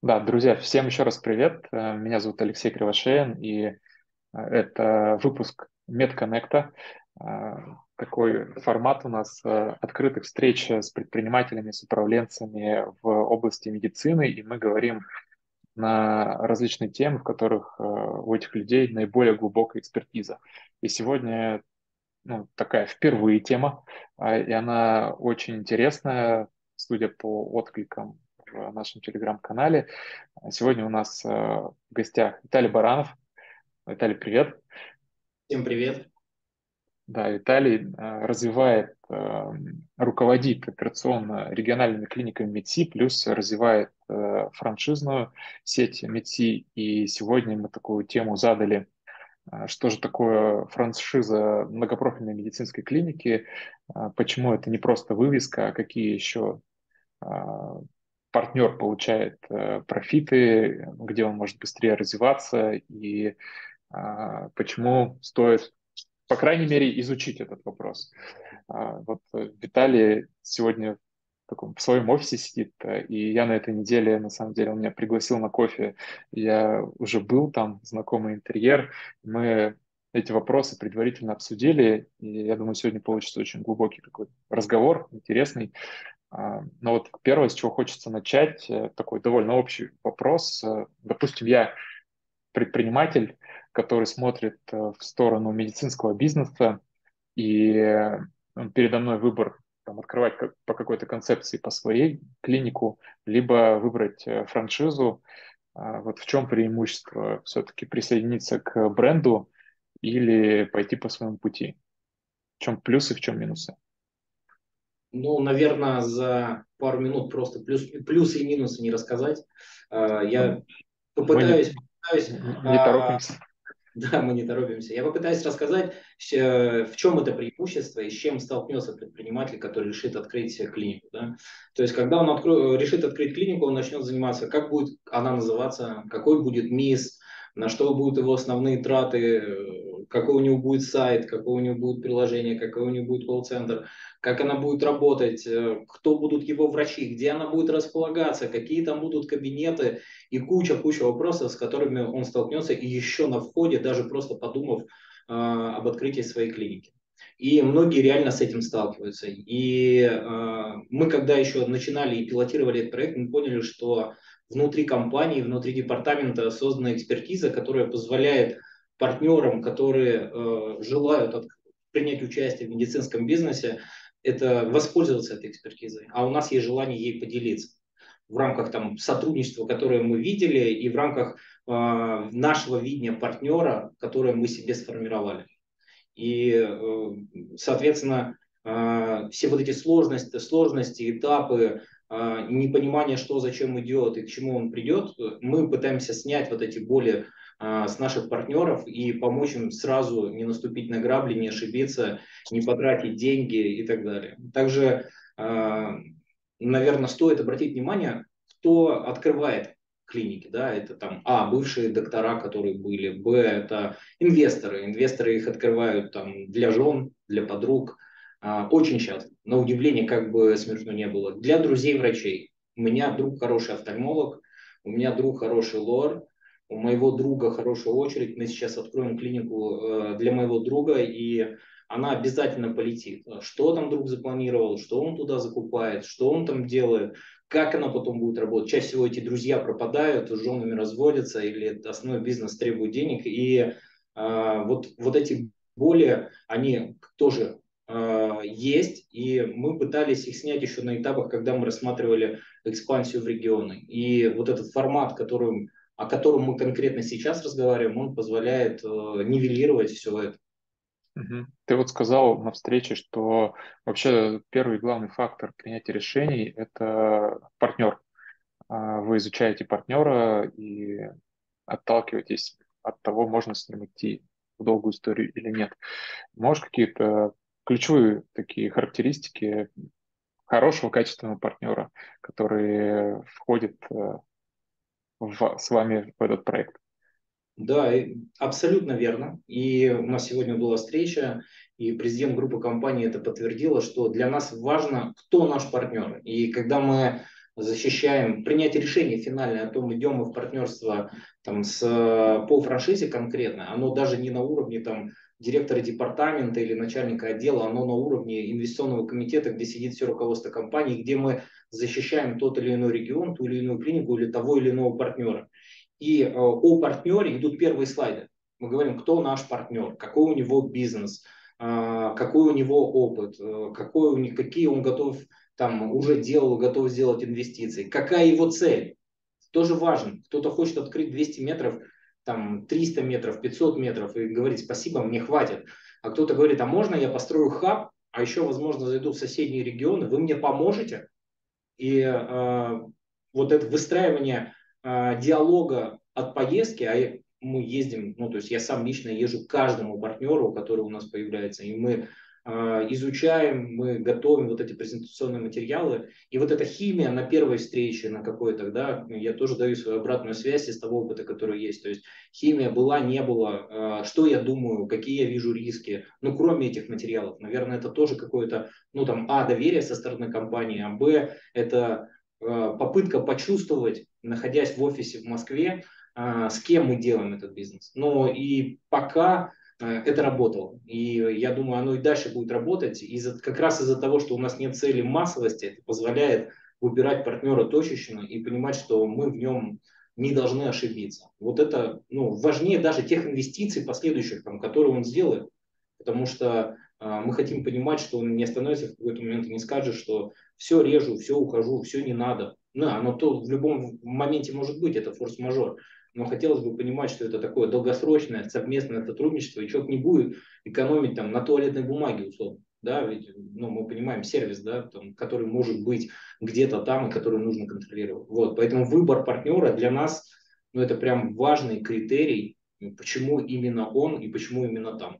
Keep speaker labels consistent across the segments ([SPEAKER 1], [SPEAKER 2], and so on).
[SPEAKER 1] Да, друзья, всем еще раз привет. Э, Меня зовут Алексей Кривошеин, и э, это выпуск MedConnect. Э, Такой формат у нас открытых встреч с предпринимателями, с управленцами в области медицины, и мы говорим на различные темы, в которых у этих людей наиболее глубокая экспертиза. И сегодня ну, такая впервые тема, а, и она очень интересная, судя по откликам в нашем телеграм-канале. Сегодня у нас э, в гостях Виталий Баранов. Виталий, привет.
[SPEAKER 2] Всем привет.
[SPEAKER 1] Да, Виталий э, развивает, э, руководит операционно региональными клиниками МЕДСИ, плюс развивает франшизную сеть МЕДСИ. И сегодня мы такую тему задали – что же такое франшиза многопрофильной медицинской клиники, почему это не просто вывеска, а какие еще партнер получает э, профиты, где он может быстрее развиваться и почему стоит, по крайней мере, изучить этот вопрос. Вот э, Виталий сегодня таком, в своем офисе сидит, э, и я на этой неделе, на самом деле, он меня пригласил на кофе, я уже был там, знакомый интерьер, мы эти вопросы предварительно обсудили, и я думаю, сегодня получится очень глубокий такой разговор, интересный. А, но вот первое, с чего хочется начать, э, такой довольно общий вопрос. Э, допустим, я предприниматель, который смотрит в сторону медицинского бизнеса, и передо мной выбор там, открывать по какой-то концепции по своей клинику, либо выбрать э, франшизу. А, вот в чем преимущество все-таки присоединиться к бренду или пойти по своему пути? В чем плюсы, в чем минусы?
[SPEAKER 2] Ну, наверное, за пару минут просто плюс, плюсы и минусы не рассказать. А, я попытаюсь...
[SPEAKER 1] Мы не, не а, торопимся.
[SPEAKER 2] Да, мы не торопимся. Я попытаюсь рассказать, э, в чем это преимущество и с чем столкнется предприниматель, который решит открыть клинику. Да? То есть, когда он откро... решит открыть клинику, он начнет заниматься, как будет она называться, какой будет МИС, на что будут его основные траты, какой у него будет сайт, какое у него будет приложение, какой у него будет колл-центр, как она будет работать, э, кто будут его врачи, где она будет располагаться, какие там будут кабинеты и куча-куча вопросов, с которыми он столкнется и еще на входе, даже просто подумав э, об открытии своей клиники. И многие реально с этим сталкиваются. И э, мы, когда еще начинали и пилотировали этот проект, мы поняли, что внутри компании, внутри департамента создана экспертиза, которая позволяет партнерам, которые э, желают принять участие в медицинском бизнесе, это воспользоваться этой экспертизой. А у нас есть желание ей поделиться в рамках там, сотрудничества, которое мы видели, и в рамках э, нашего видения партнера, которое мы себе сформировали. И, э, соответственно, э, все вот эти сложности, сложности, этапы, э, непонимание, что зачем идет и к чему он придет, мы пытаемся снять вот эти боли а, с наших партнеров и помочь им сразу не наступить на грабли, не ошибиться, не потратить деньги и так далее. Также, а, наверное, стоит обратить внимание, кто открывает клиники, да, это там, а, бывшие доктора, которые были, б, это инвесторы, инвесторы их открывают там для жен, для подруг, а, очень часто, на удивление, как бы смешно не было, для друзей врачей. У меня друг хороший офтальмолог, у меня друг хороший лор, у моего друга хорошая очередь, мы сейчас откроем клинику э, для моего друга, и она обязательно полетит. Что там друг запланировал, что он туда закупает, что он там делает, как она потом будет работать. Чаще всего эти друзья пропадают, с женами разводятся, или основной бизнес требует денег, и э, вот, вот эти боли, они тоже э, есть, и мы пытались их снять еще на этапах, когда мы рассматривали экспансию в регионы. И вот этот формат, которым о котором мы конкретно сейчас разговариваем, он позволяет э, нивелировать все это.
[SPEAKER 1] Ты вот сказал на встрече, что вообще первый главный фактор принятия решений – это партнер. А, вы изучаете партнера и отталкиваетесь от того, можно с ним идти в долгую историю или нет. Можешь какие-то ключевые такие характеристики хорошего, качественного партнера, который входит э, в, с вами в этот проект.
[SPEAKER 2] Да, абсолютно верно. И у нас сегодня была встреча, и президент группы компании это подтвердила, что для нас важно, кто наш партнер. И когда мы защищаем принятие решения финальное о том, идем мы в партнерство там, с, по франшизе конкретно, оно даже не на уровне там, директора департамента или начальника отдела, оно на уровне инвестиционного комитета, где сидит все руководство компании, где мы защищаем тот или иной регион, ту или иную клинику или того или иного партнера. И э, о партнере идут первые слайды. Мы говорим, кто наш партнер, какой у него бизнес, э, какой у него опыт, э, какой у них, какие он готов там уже делал, готов сделать инвестиции, какая его цель. Тоже важно. Кто-то хочет открыть 200 метров, там 300 метров, 500 метров и говорить спасибо, мне хватит. А кто-то говорит, а можно я построю хаб, а еще, возможно, зайду в соседние регионы, вы мне поможете? И э, вот это выстраивание э, диалога от поездки, а мы ездим, ну то есть я сам лично езжу к каждому партнеру, который у нас появляется, и мы изучаем, мы готовим вот эти презентационные материалы, и вот эта химия на первой встрече, на какой-то, да, я тоже даю свою обратную связь из того опыта, который есть, то есть химия была, не было, э, что я думаю, какие я вижу риски, ну кроме этих материалов, наверное, это тоже какое-то, ну там, а, доверие со стороны компании, а, б, это Э, попытка почувствовать, находясь в офисе в Москве, э, с кем мы делаем этот бизнес. Но и пока это работало. И я думаю, оно и дальше будет работать. Из как раз из-за того, что у нас нет цели массовости, это позволяет выбирать партнера точечно и понимать, что мы в нем не должны ошибиться. Вот это ну, важнее даже тех инвестиций последующих, там, которые он сделает. Потому что э, мы хотим понимать, что он не остановится в какой-то момент и не скажет, что все режу, все ухожу, все не надо. Да, оно то в любом моменте может быть, это форс-мажор. Но хотелось бы понимать, что это такое долгосрочное совместное сотрудничество, и человек не будет экономить там на туалетной бумаге, условно. Да, ведь ну, мы понимаем сервис, да, там, который может быть где-то там и который нужно контролировать. Вот, поэтому выбор партнера для нас, ну, это прям важный критерий, почему именно он и почему именно там.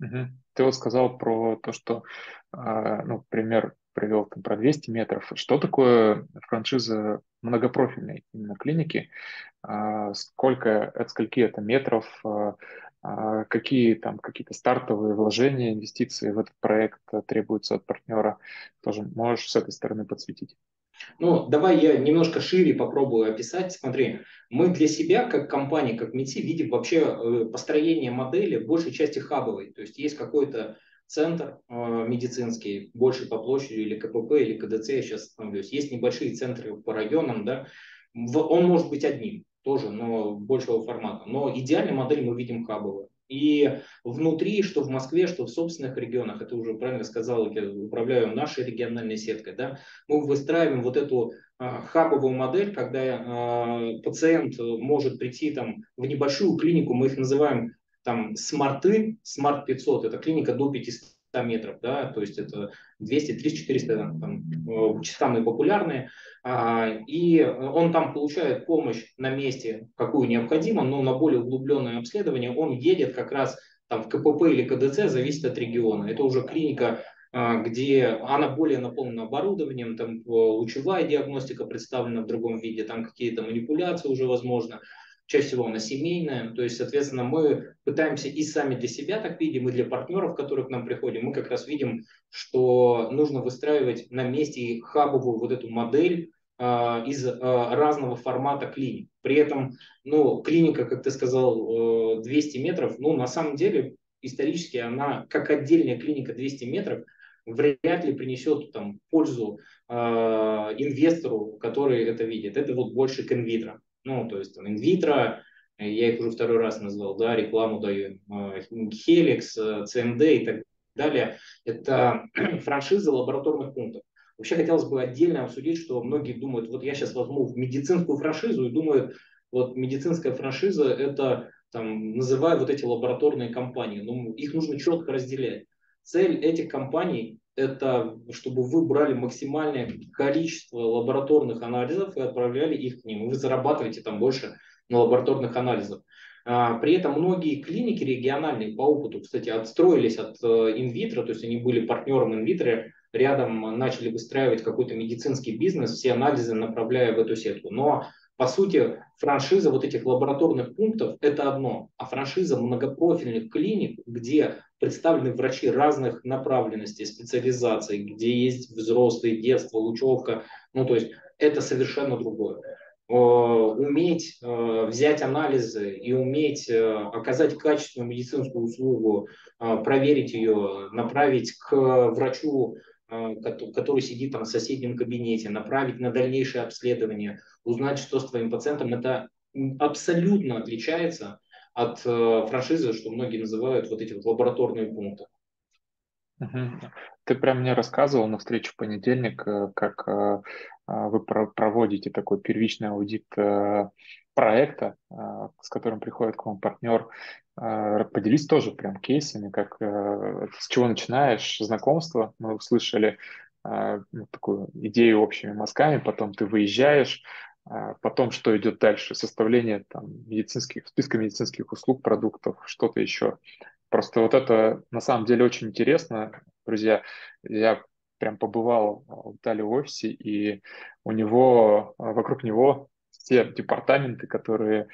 [SPEAKER 1] Ты вот сказал про то, что, а, ну, пример привел там про 200 метров. Что такое франшиза многопрофильной именно клиники? А, сколько, от скольки это метров? А, какие там какие-то стартовые вложения, инвестиции в этот проект требуются от партнера? Тоже можешь с этой стороны подсветить?
[SPEAKER 2] Ну, давай я немножко шире попробую описать. Смотри, мы для себя, как компания, как МИТИ, видим вообще э, построение модели большей части хабовой. То есть есть какой-то центр э, медицинский, больше по площади или КПП, или КДЦ, я сейчас остановлюсь. Есть небольшие центры по районам, да, он может быть одним тоже, но большего формата. Но идеальная модель мы видим хабовую. И внутри, что в Москве, что в собственных регионах, это уже правильно сказал, я управляю нашей региональной сеткой, да, мы выстраиваем вот эту а, хабовую модель, когда а, пациент может прийти там в небольшую клинику, мы их называем там smart ы, smart 500, это клиника до 500 метров, да, то есть это 200, 300, 400, там, э, самые популярные, а, и он там получает помощь на месте, какую необходимо, но на более углубленное обследование он едет как раз там в КПП или КДЦ, зависит от региона. Это уже клиника, а, где она более наполнена оборудованием, там э, лучевая диагностика представлена в другом виде, там какие-то манипуляции уже возможно чаще всего она семейная, то есть, соответственно, мы пытаемся и сами для себя так видим, и для партнеров, которые к нам приходят, мы как раз видим, что нужно выстраивать на месте хабовую вот эту модель э, из э, разного формата клиник. При этом, ну, клиника, как ты сказал, э, 200 метров, ну, на самом деле, исторически она, как отдельная клиника 200 метров, вряд ли принесет там пользу э, инвестору, который это видит. Это вот больше к инвитро ну, то есть там инвитро, э, я их уже второй раз назвал, да, рекламу даю, Helix, CMD и так далее. Это франшиза лабораторных пунктов. Вообще хотелось бы отдельно обсудить, что многие думают, вот я сейчас возьму медицинскую франшизу и думают, вот медицинская франшиза это там, называю вот эти лабораторные компании, но ну, их нужно четко разделять. Цель этих компаний это чтобы вы брали максимальное количество лабораторных анализов и отправляли их к ним. Вы зарабатываете там больше на лабораторных анализах. А, при этом многие клиники региональные по опыту, кстати, отстроились от э, инвитро, то есть они были партнером инвитро, рядом начали выстраивать какой-то медицинский бизнес, все анализы направляя в эту сетку. Но по сути, франшиза вот этих лабораторных пунктов – это одно, а франшиза многопрофильных клиник, где представлены врачи разных направленностей, специализаций, где есть взрослые, детство, лучевка, ну то есть это совершенно другое. Уметь взять анализы и уметь оказать качественную медицинскую услугу, проверить ее, направить к врачу, который сидит там в соседнем кабинете, направить на дальнейшее обследование, узнать, что с твоим пациентом, это абсолютно отличается от франшизы, что многие называют вот эти вот лабораторные пункты.
[SPEAKER 1] Ты прям мне рассказывал на встрече в понедельник, э, как э, а, вы проводите такой первичный аудит э, проекта, с которым приходит к вам партнер. Поделись тоже прям кейсами, как с чего начинаешь знакомство. Мы услышали ну, такую идею общими мазками, потом ты выезжаешь, потом что идет дальше, составление там, медицинских, списка медицинских услуг, продуктов, что-то еще. Просто вот это на самом деле очень интересно, друзья. Я прям побывал в Виталии в офисе, и у него, вокруг него все департаменты, которые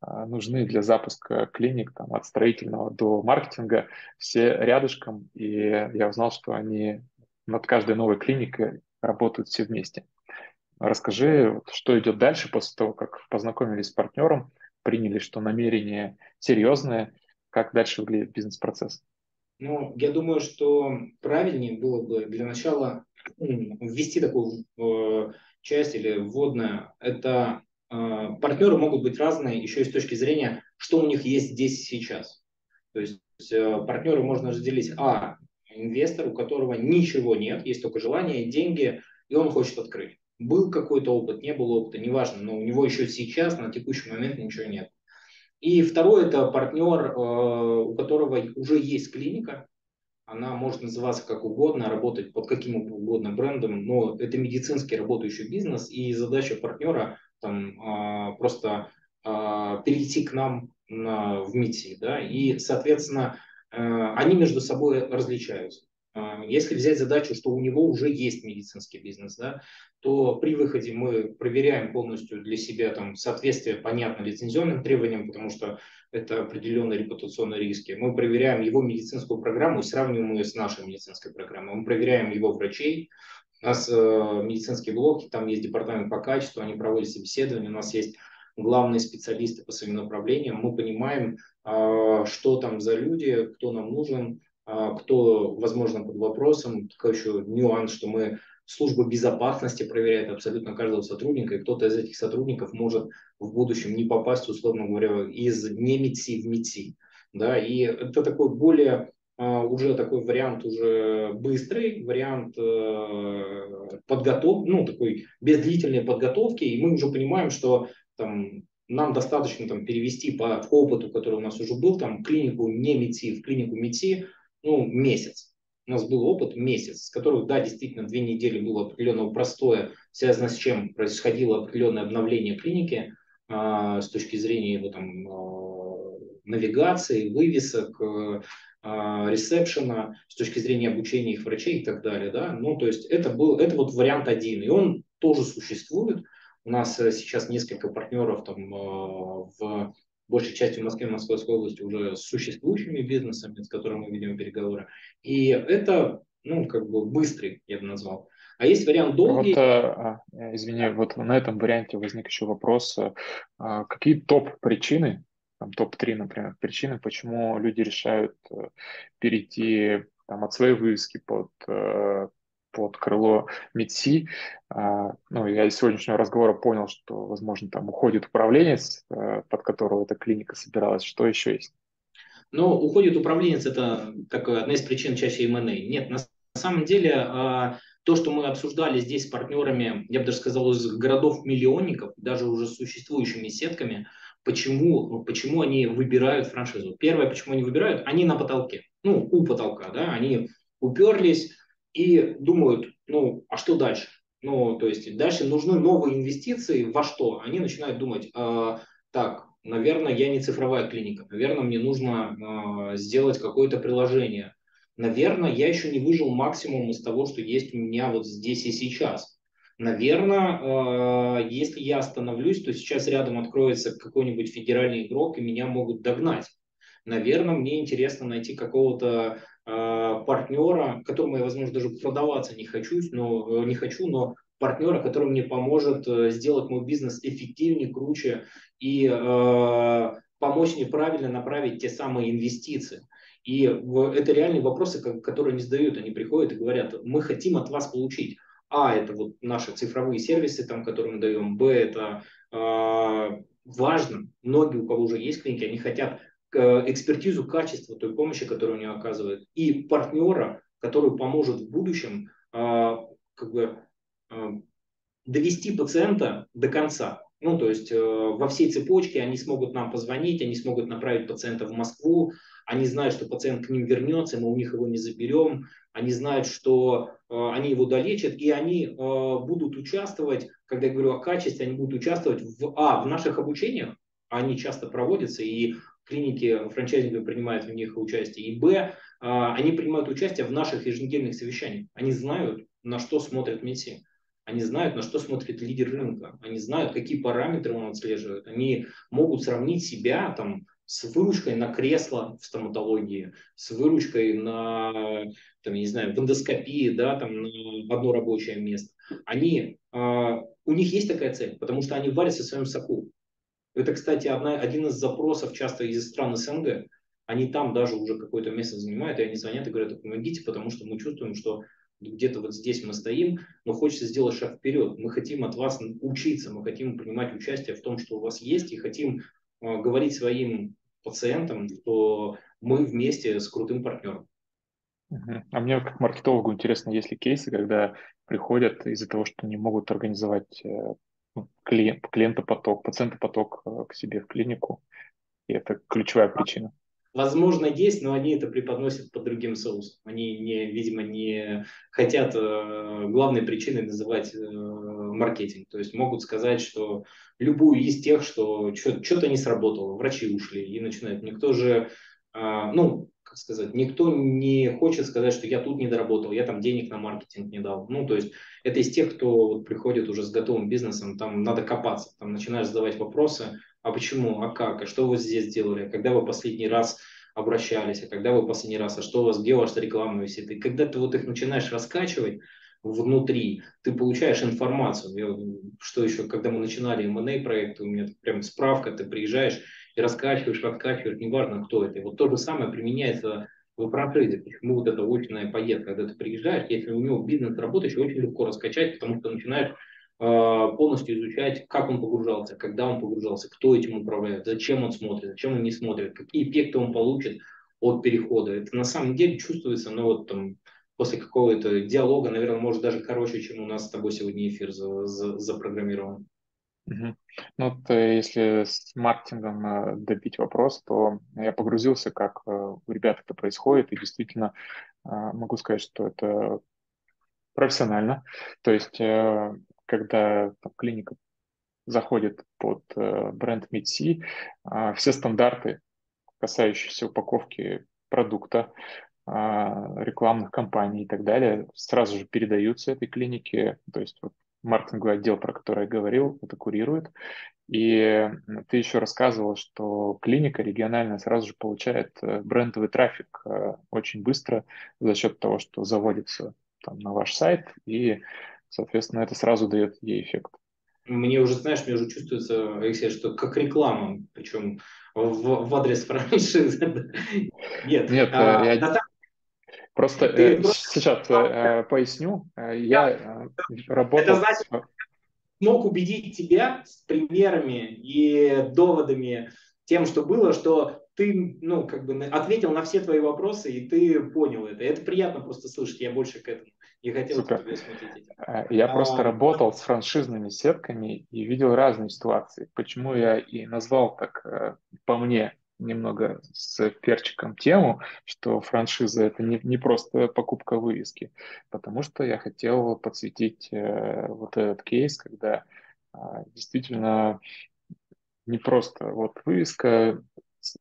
[SPEAKER 1] а, нужны для запуска клиник, там, от строительного до маркетинга, все рядышком, и я узнал, что они над каждой новой клиникой работают все вместе. Расскажи, что идет дальше после того, как познакомились с партнером, приняли, что намерение серьезное, как дальше выглядит бизнес-процесс?
[SPEAKER 2] Ну, я думаю, что правильнее было бы для начала ввести такую э, часть или вводное. Это партнеры могут быть разные еще и с точки зрения, что у них есть здесь сейчас. То есть э, партнеры можно разделить, а, инвестор, у которого ничего нет, есть только желание, деньги, и он хочет открыть. Был какой-то опыт, не было опыта, неважно, но у него еще сейчас, на текущий момент ничего нет. И второй это партнер, э, у которого уже есть клиника, она может называться как угодно, работать под каким угодно брендом, но это медицинский работающий бизнес, и задача партнера там а, просто а, перейти к нам на, в МИТИ, да, и, соответственно, э, они между собой различаются. А, если взять задачу, что у него уже есть медицинский бизнес, да, то при выходе мы проверяем полностью для себя там, соответствие, понятно, лицензионным требованиям, потому что это определенные репутационные риски. Мы проверяем его медицинскую программу и сравниваем ее с нашей медицинской программой. Мы проверяем его врачей, у нас э, медицинские блоки, там есть департамент по качеству, они проводят собеседования, у нас есть главные специалисты по своим направлениям. Мы понимаем, э, что там за люди, кто нам нужен, а, кто, возможно, под вопросом. Такой еще нюанс, что мы служба безопасности проверяет абсолютно каждого сотрудника, и кто-то из этих сотрудников может в будущем не попасть, условно говоря, из не МИДСИ в МИДСИ. Да, и это такой более уже такой вариант уже быстрый, вариант э, подготовки, ну, такой без длительной подготовки, и мы уже понимаем, что там нам достаточно там, перевести по опыту, который у нас уже был, там, клинику не МИДСИ в клинику МИДСИ, ну, месяц. У нас был опыт месяц, с которых, да, действительно, две недели было определенного простое, связано с чем происходило определенное обновление клиники э, с точки зрения его там э, навигации, вывесок, э, ресепшена, с точки зрения обучения их врачей и так далее, да. Ну, то есть это был, это вот вариант один, и он тоже существует. У нас сейчас несколько партнеров там в большей частью в Москве Московской области уже с существующими бизнесами, с которыми мы ведем переговоры. И это, ну, как бы быстрый, я бы назвал. А есть вариант долгий.
[SPEAKER 1] Вот, а, извини, вот на этом варианте возник еще вопрос. А, какие топ-причины, там топ-3, например, причины, почему люди решают э, перейти там, от своей вывески под э, под крыло МИДСИ. А, ну, я из сегодняшнего разговора понял, что, возможно, там уходит управленец, э, под которого эта клиника собиралась. Что еще есть?
[SPEAKER 2] Ну, уходит управленец – это как одна из причин чаще M&A. Нет, на самом деле а, то, что мы обсуждали здесь с партнерами, я бы даже сказал, из городов-миллионников, даже уже существующими сетками, почему, почему они выбирают франшизу. Первое, почему они выбирают, они на потолке, ну, у потолка, да, они уперлись, и думают, ну, а что дальше? Ну, то есть дальше нужны новые инвестиции во что? Они начинают думать, э, так, наверное, я не цифровая клиника, наверное, мне нужно э, сделать какое-то приложение. Наверное, я еще не выжил максимум из того, что есть у меня вот здесь и сейчас. Наверное, э, если я остановлюсь, то сейчас рядом откроется какой-нибудь федеральный игрок, и меня могут догнать. Наверное, мне интересно найти какого-то э, партнера, которому я, возможно, даже продаваться не хочу, но, э, не хочу, но партнера, который мне поможет сделать мой бизнес эффективнее, круче и э, помочь мне правильно направить те самые инвестиции. И это реальные вопросы, которые они задают. Они приходят и говорят, мы хотим от вас получить. А, это вот наши цифровые сервисы, там, которые мы даем. Б, это э, важно. Многие, у кого уже есть клиники, они хотят э, экспертизу качества той помощи, которую они оказывают. И партнера, который поможет в будущем э, как бы, э, довести пациента до конца. Ну, то есть э, во всей цепочке они смогут нам позвонить, они смогут направить пациента в Москву, они знают, что пациент к ним вернется, мы у них его не заберем, они знают, что э, они его долечат, и они э, будут участвовать, когда я говорю о качестве, они будут участвовать в, а, в наших обучениях, они часто проводятся, и клиники франчайзинга принимают в них участие, и б, э, они принимают участие в наших еженедельных совещаниях. Они знают, на что смотрят медси. Они знают, на что смотрит лидер рынка. Они знают, какие параметры он отслеживает. Они могут сравнить себя там, с выручкой на кресло в стоматологии, с выручкой на, там, я не знаю, в эндоскопии, да, там, на одно рабочее место. Они, э, у них есть такая цель, потому что они варятся в своем соку. Это, кстати, одна, один из запросов часто из стран СНГ. Они там даже уже какое-то место занимают, и они звонят и говорят, помогите, потому что мы чувствуем, что где-то вот здесь мы стоим, но хочется сделать шаг вперед. Мы хотим от вас учиться, мы хотим принимать участие в том, что у вас есть, и хотим э, говорить своим пациентам, что мы вместе с крутым партнером.
[SPEAKER 1] А мне как маркетологу интересно, есть ли кейсы, когда приходят из-за того, что не могут организовать э, ну, клиент, клиентопоток, пациентопоток э, к себе в клинику, и это ключевая причина.
[SPEAKER 2] Возможно, есть, но они это преподносят под другим соусом. Они, не, видимо, не хотят э, главной причиной называть э, маркетинг. То есть могут сказать, что любую из тех, что что-то не сработало, врачи ушли и начинают. Никто же, э, ну, как сказать, никто не хочет сказать, что я тут не доработал, я там денег на маркетинг не дал. Ну, то есть это из тех, кто вот приходит уже с готовым бизнесом, там надо копаться, там начинаешь задавать вопросы, а почему, а как, а что вы здесь делали, когда вы последний раз обращались, а когда вы последний раз, а что у вас, где ваша реклама висит. И когда ты вот их начинаешь раскачивать внутри, ты получаешь информацию. Я, что еще, когда мы начинали M&A проекты, у меня прям справка, ты приезжаешь и раскачиваешь, раскачиваешь, неважно кто это. И вот то же самое применяется в франшизе. Почему вот эта очная поездка, когда ты приезжаешь, если у него бизнес работающий, очень легко раскачать, потому что начинаешь а, полностью изучать, как он погружался, когда он погружался, кто этим управляет, зачем он смотрит, зачем он не смотрит, какие эффекты он получит от перехода. Это на самом деле чувствуется, ну вот там после какого-то диалога, наверное, может даже короче, чем у нас с тобой сегодня эфир за, за, запрограммирован.
[SPEAKER 1] Угу. Ну, вот, э, если с маркетингом э, добить вопрос, то я погрузился, как э, у ребят это происходит, и действительно могу сказать, что это профессионально. То есть когда там, клиника заходит под э, бренд MidC, э, все стандарты, касающиеся упаковки продукта, э, рекламных кампаний и так далее, сразу же передаются этой клинике. То есть вот маркетинговый отдел, про который я говорил, это курирует. И ты еще рассказывал, что клиника региональная сразу же получает э, брендовый трафик э, очень быстро за счет того, что заводится там, на ваш сайт и Соответственно, это сразу дает ей эффект.
[SPEAKER 2] Мне уже, знаешь, мне уже чувствуется, Алексей, что как реклама, причем в, в адрес франшизы.
[SPEAKER 1] Нет, Нет а, я... Да, просто ты э, сейчас э, поясню. Э, я э, работал... Это значит,
[SPEAKER 2] смог убедить тебя с примерами и доводами тем, что было, что ты, ну, как бы ответил на все твои вопросы, и ты понял это. И это приятно просто слышать, я больше к этому не хотел Супер. тебе смотреть.
[SPEAKER 1] А, я а, просто работал с франшизными сетками и видел разные ситуации. Почему я и назвал так, э, по мне, немного с перчиком тему, что франшиза это не, не просто покупка вывески, потому что я хотел подсветить э, вот этот кейс, когда э, действительно не просто вот вывеска,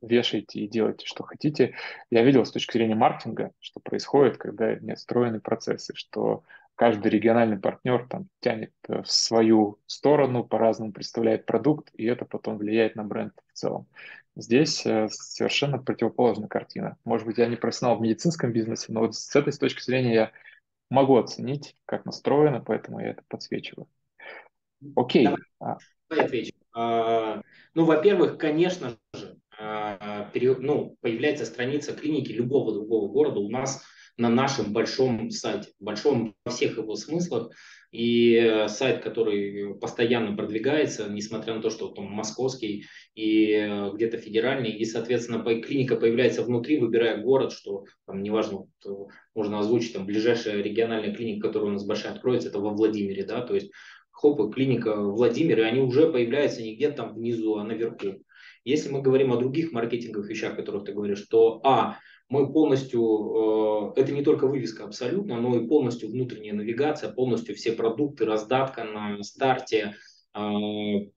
[SPEAKER 1] вешайте и делайте, что хотите. Я видел с точки зрения маркетинга, что происходит, когда не отстроены процессы, что каждый региональный партнер там тянет э, в свою сторону, по-разному представляет продукт, и это потом влияет на бренд в целом. Здесь э, совершенно противоположная картина. Может быть, я не профессионал в медицинском бизнесе, но вот с этой точки зрения я могу оценить, как настроено, поэтому я это подсвечиваю. Окей. Давай,
[SPEAKER 2] а. давай отвечу. А, ну, во-первых, конечно а, ну, появляется страница клиники любого другого города у нас на нашем большом сайте, большом во всех его смыслах, и э, сайт, который постоянно продвигается, несмотря на то, что он московский и э, где-то федеральный, и, соответственно, клиника появляется внутри, выбирая город, что там неважно, можно озвучить, там ближайшая региональная клиника, которая у нас большая откроется, это во Владимире, да, то есть хоп, клиника Владимир, и они уже появляются не где-то там внизу, а наверху. Если мы говорим о других маркетинговых вещах, о которых ты говоришь, то А, мы полностью, э, это не только вывеска абсолютно, но и полностью внутренняя навигация, полностью все продукты, раздатка на старте, э,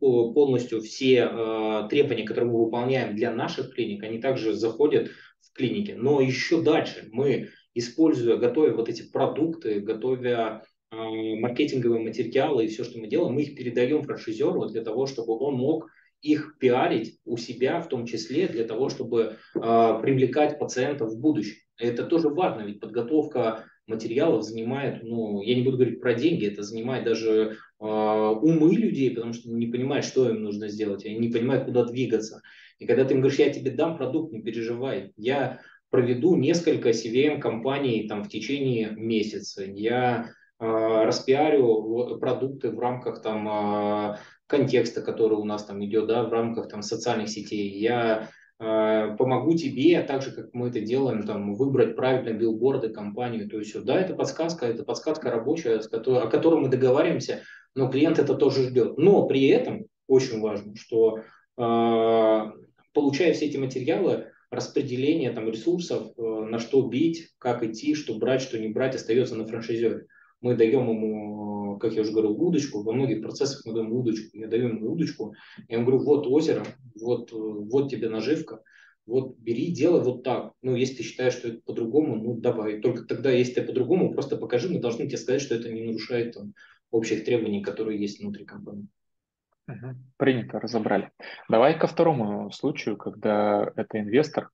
[SPEAKER 2] полностью все э, требования, которые мы выполняем для наших клиник, они также заходят в клиники. Но еще дальше мы, используя, готовя вот эти продукты, готовя маркетинговые материалы и все, что мы делаем, мы их передаем франшизеру для того, чтобы он мог их пиарить у себя, в том числе для того, чтобы э, привлекать пациентов в будущем. Это тоже важно, ведь подготовка материалов занимает, ну, я не буду говорить про деньги, это занимает даже э, умы людей, потому что не понимают, что им нужно сделать, они не понимают, куда двигаться. И когда ты им говоришь, я тебе дам продукт, не переживай, я проведу несколько CVM-компаний там в течение месяца, я э, распиарю продукты в рамках там контекста, который у нас там идет, да, в рамках там социальных сетей. Я э, помогу тебе, так же, как мы это делаем, там, выбрать правильно билборды, компанию, то есть, да, это подсказка, это подсказка рабочая, с которой, о которой мы договариваемся, но клиент это тоже ждет. Но при этом очень важно, что э, получая все эти материалы, распределение там, ресурсов, э, на что бить, как идти, что брать, что не брать, остается на франшизере. Мы даем ему как я уже говорил, удочку, во многих процессах мы даем удочку, я даю ему удочку, я ему говорю, вот озеро, вот, вот тебе наживка, вот бери, делай вот так. Ну, если ты считаешь, что это по-другому, ну, давай. Только тогда, если ты по-другому, просто покажи, мы должны тебе сказать, что это не нарушает там, общих требований, которые есть внутри компании.
[SPEAKER 1] Угу. Принято, разобрали. Давай ко второму случаю, когда это инвестор,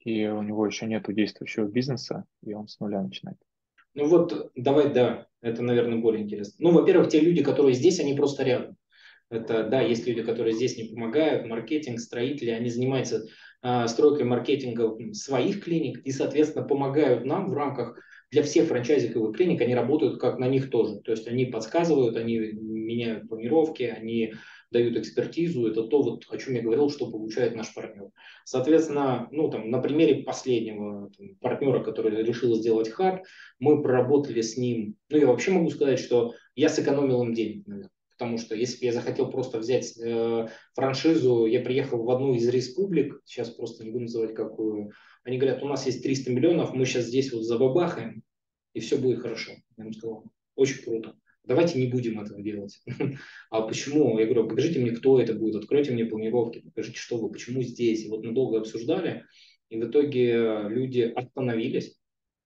[SPEAKER 1] и у него еще нет действующего бизнеса, и он с нуля начинает.
[SPEAKER 2] Ну вот, давай, да, это, наверное, более интересно. Ну, во-первых, те люди, которые здесь, они просто рядом. Это, да, есть люди, которые здесь не помогают, маркетинг, строители, они занимаются э, стройкой маркетинга своих клиник и, соответственно, помогают нам в рамках для всех франчайзинговых клиник, они работают как на них тоже. То есть они подсказывают, они меняют планировки, они дают экспертизу, это то, вот, о чем я говорил, что получает наш партнер. Соответственно, ну, там, на примере последнего там, партнера, который решил сделать хаб, мы проработали с ним, ну, я вообще могу сказать, что я сэкономил им денег, наверное. Потому что если бы я захотел просто взять э, франшизу, я приехал в одну из республик, сейчас просто не буду называть какую, они говорят, у нас есть 300 миллионов, мы сейчас здесь вот забабахаем, и все будет хорошо. Я им сказал, очень круто давайте не будем этого делать. А почему? Я говорю, покажите мне, кто это будет, откройте мне планировки, покажите, что вы, почему здесь. И вот мы долго обсуждали, и в итоге люди остановились,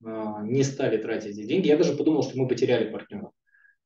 [SPEAKER 2] а, не стали тратить эти деньги. Я даже подумал, что мы потеряли партнеров.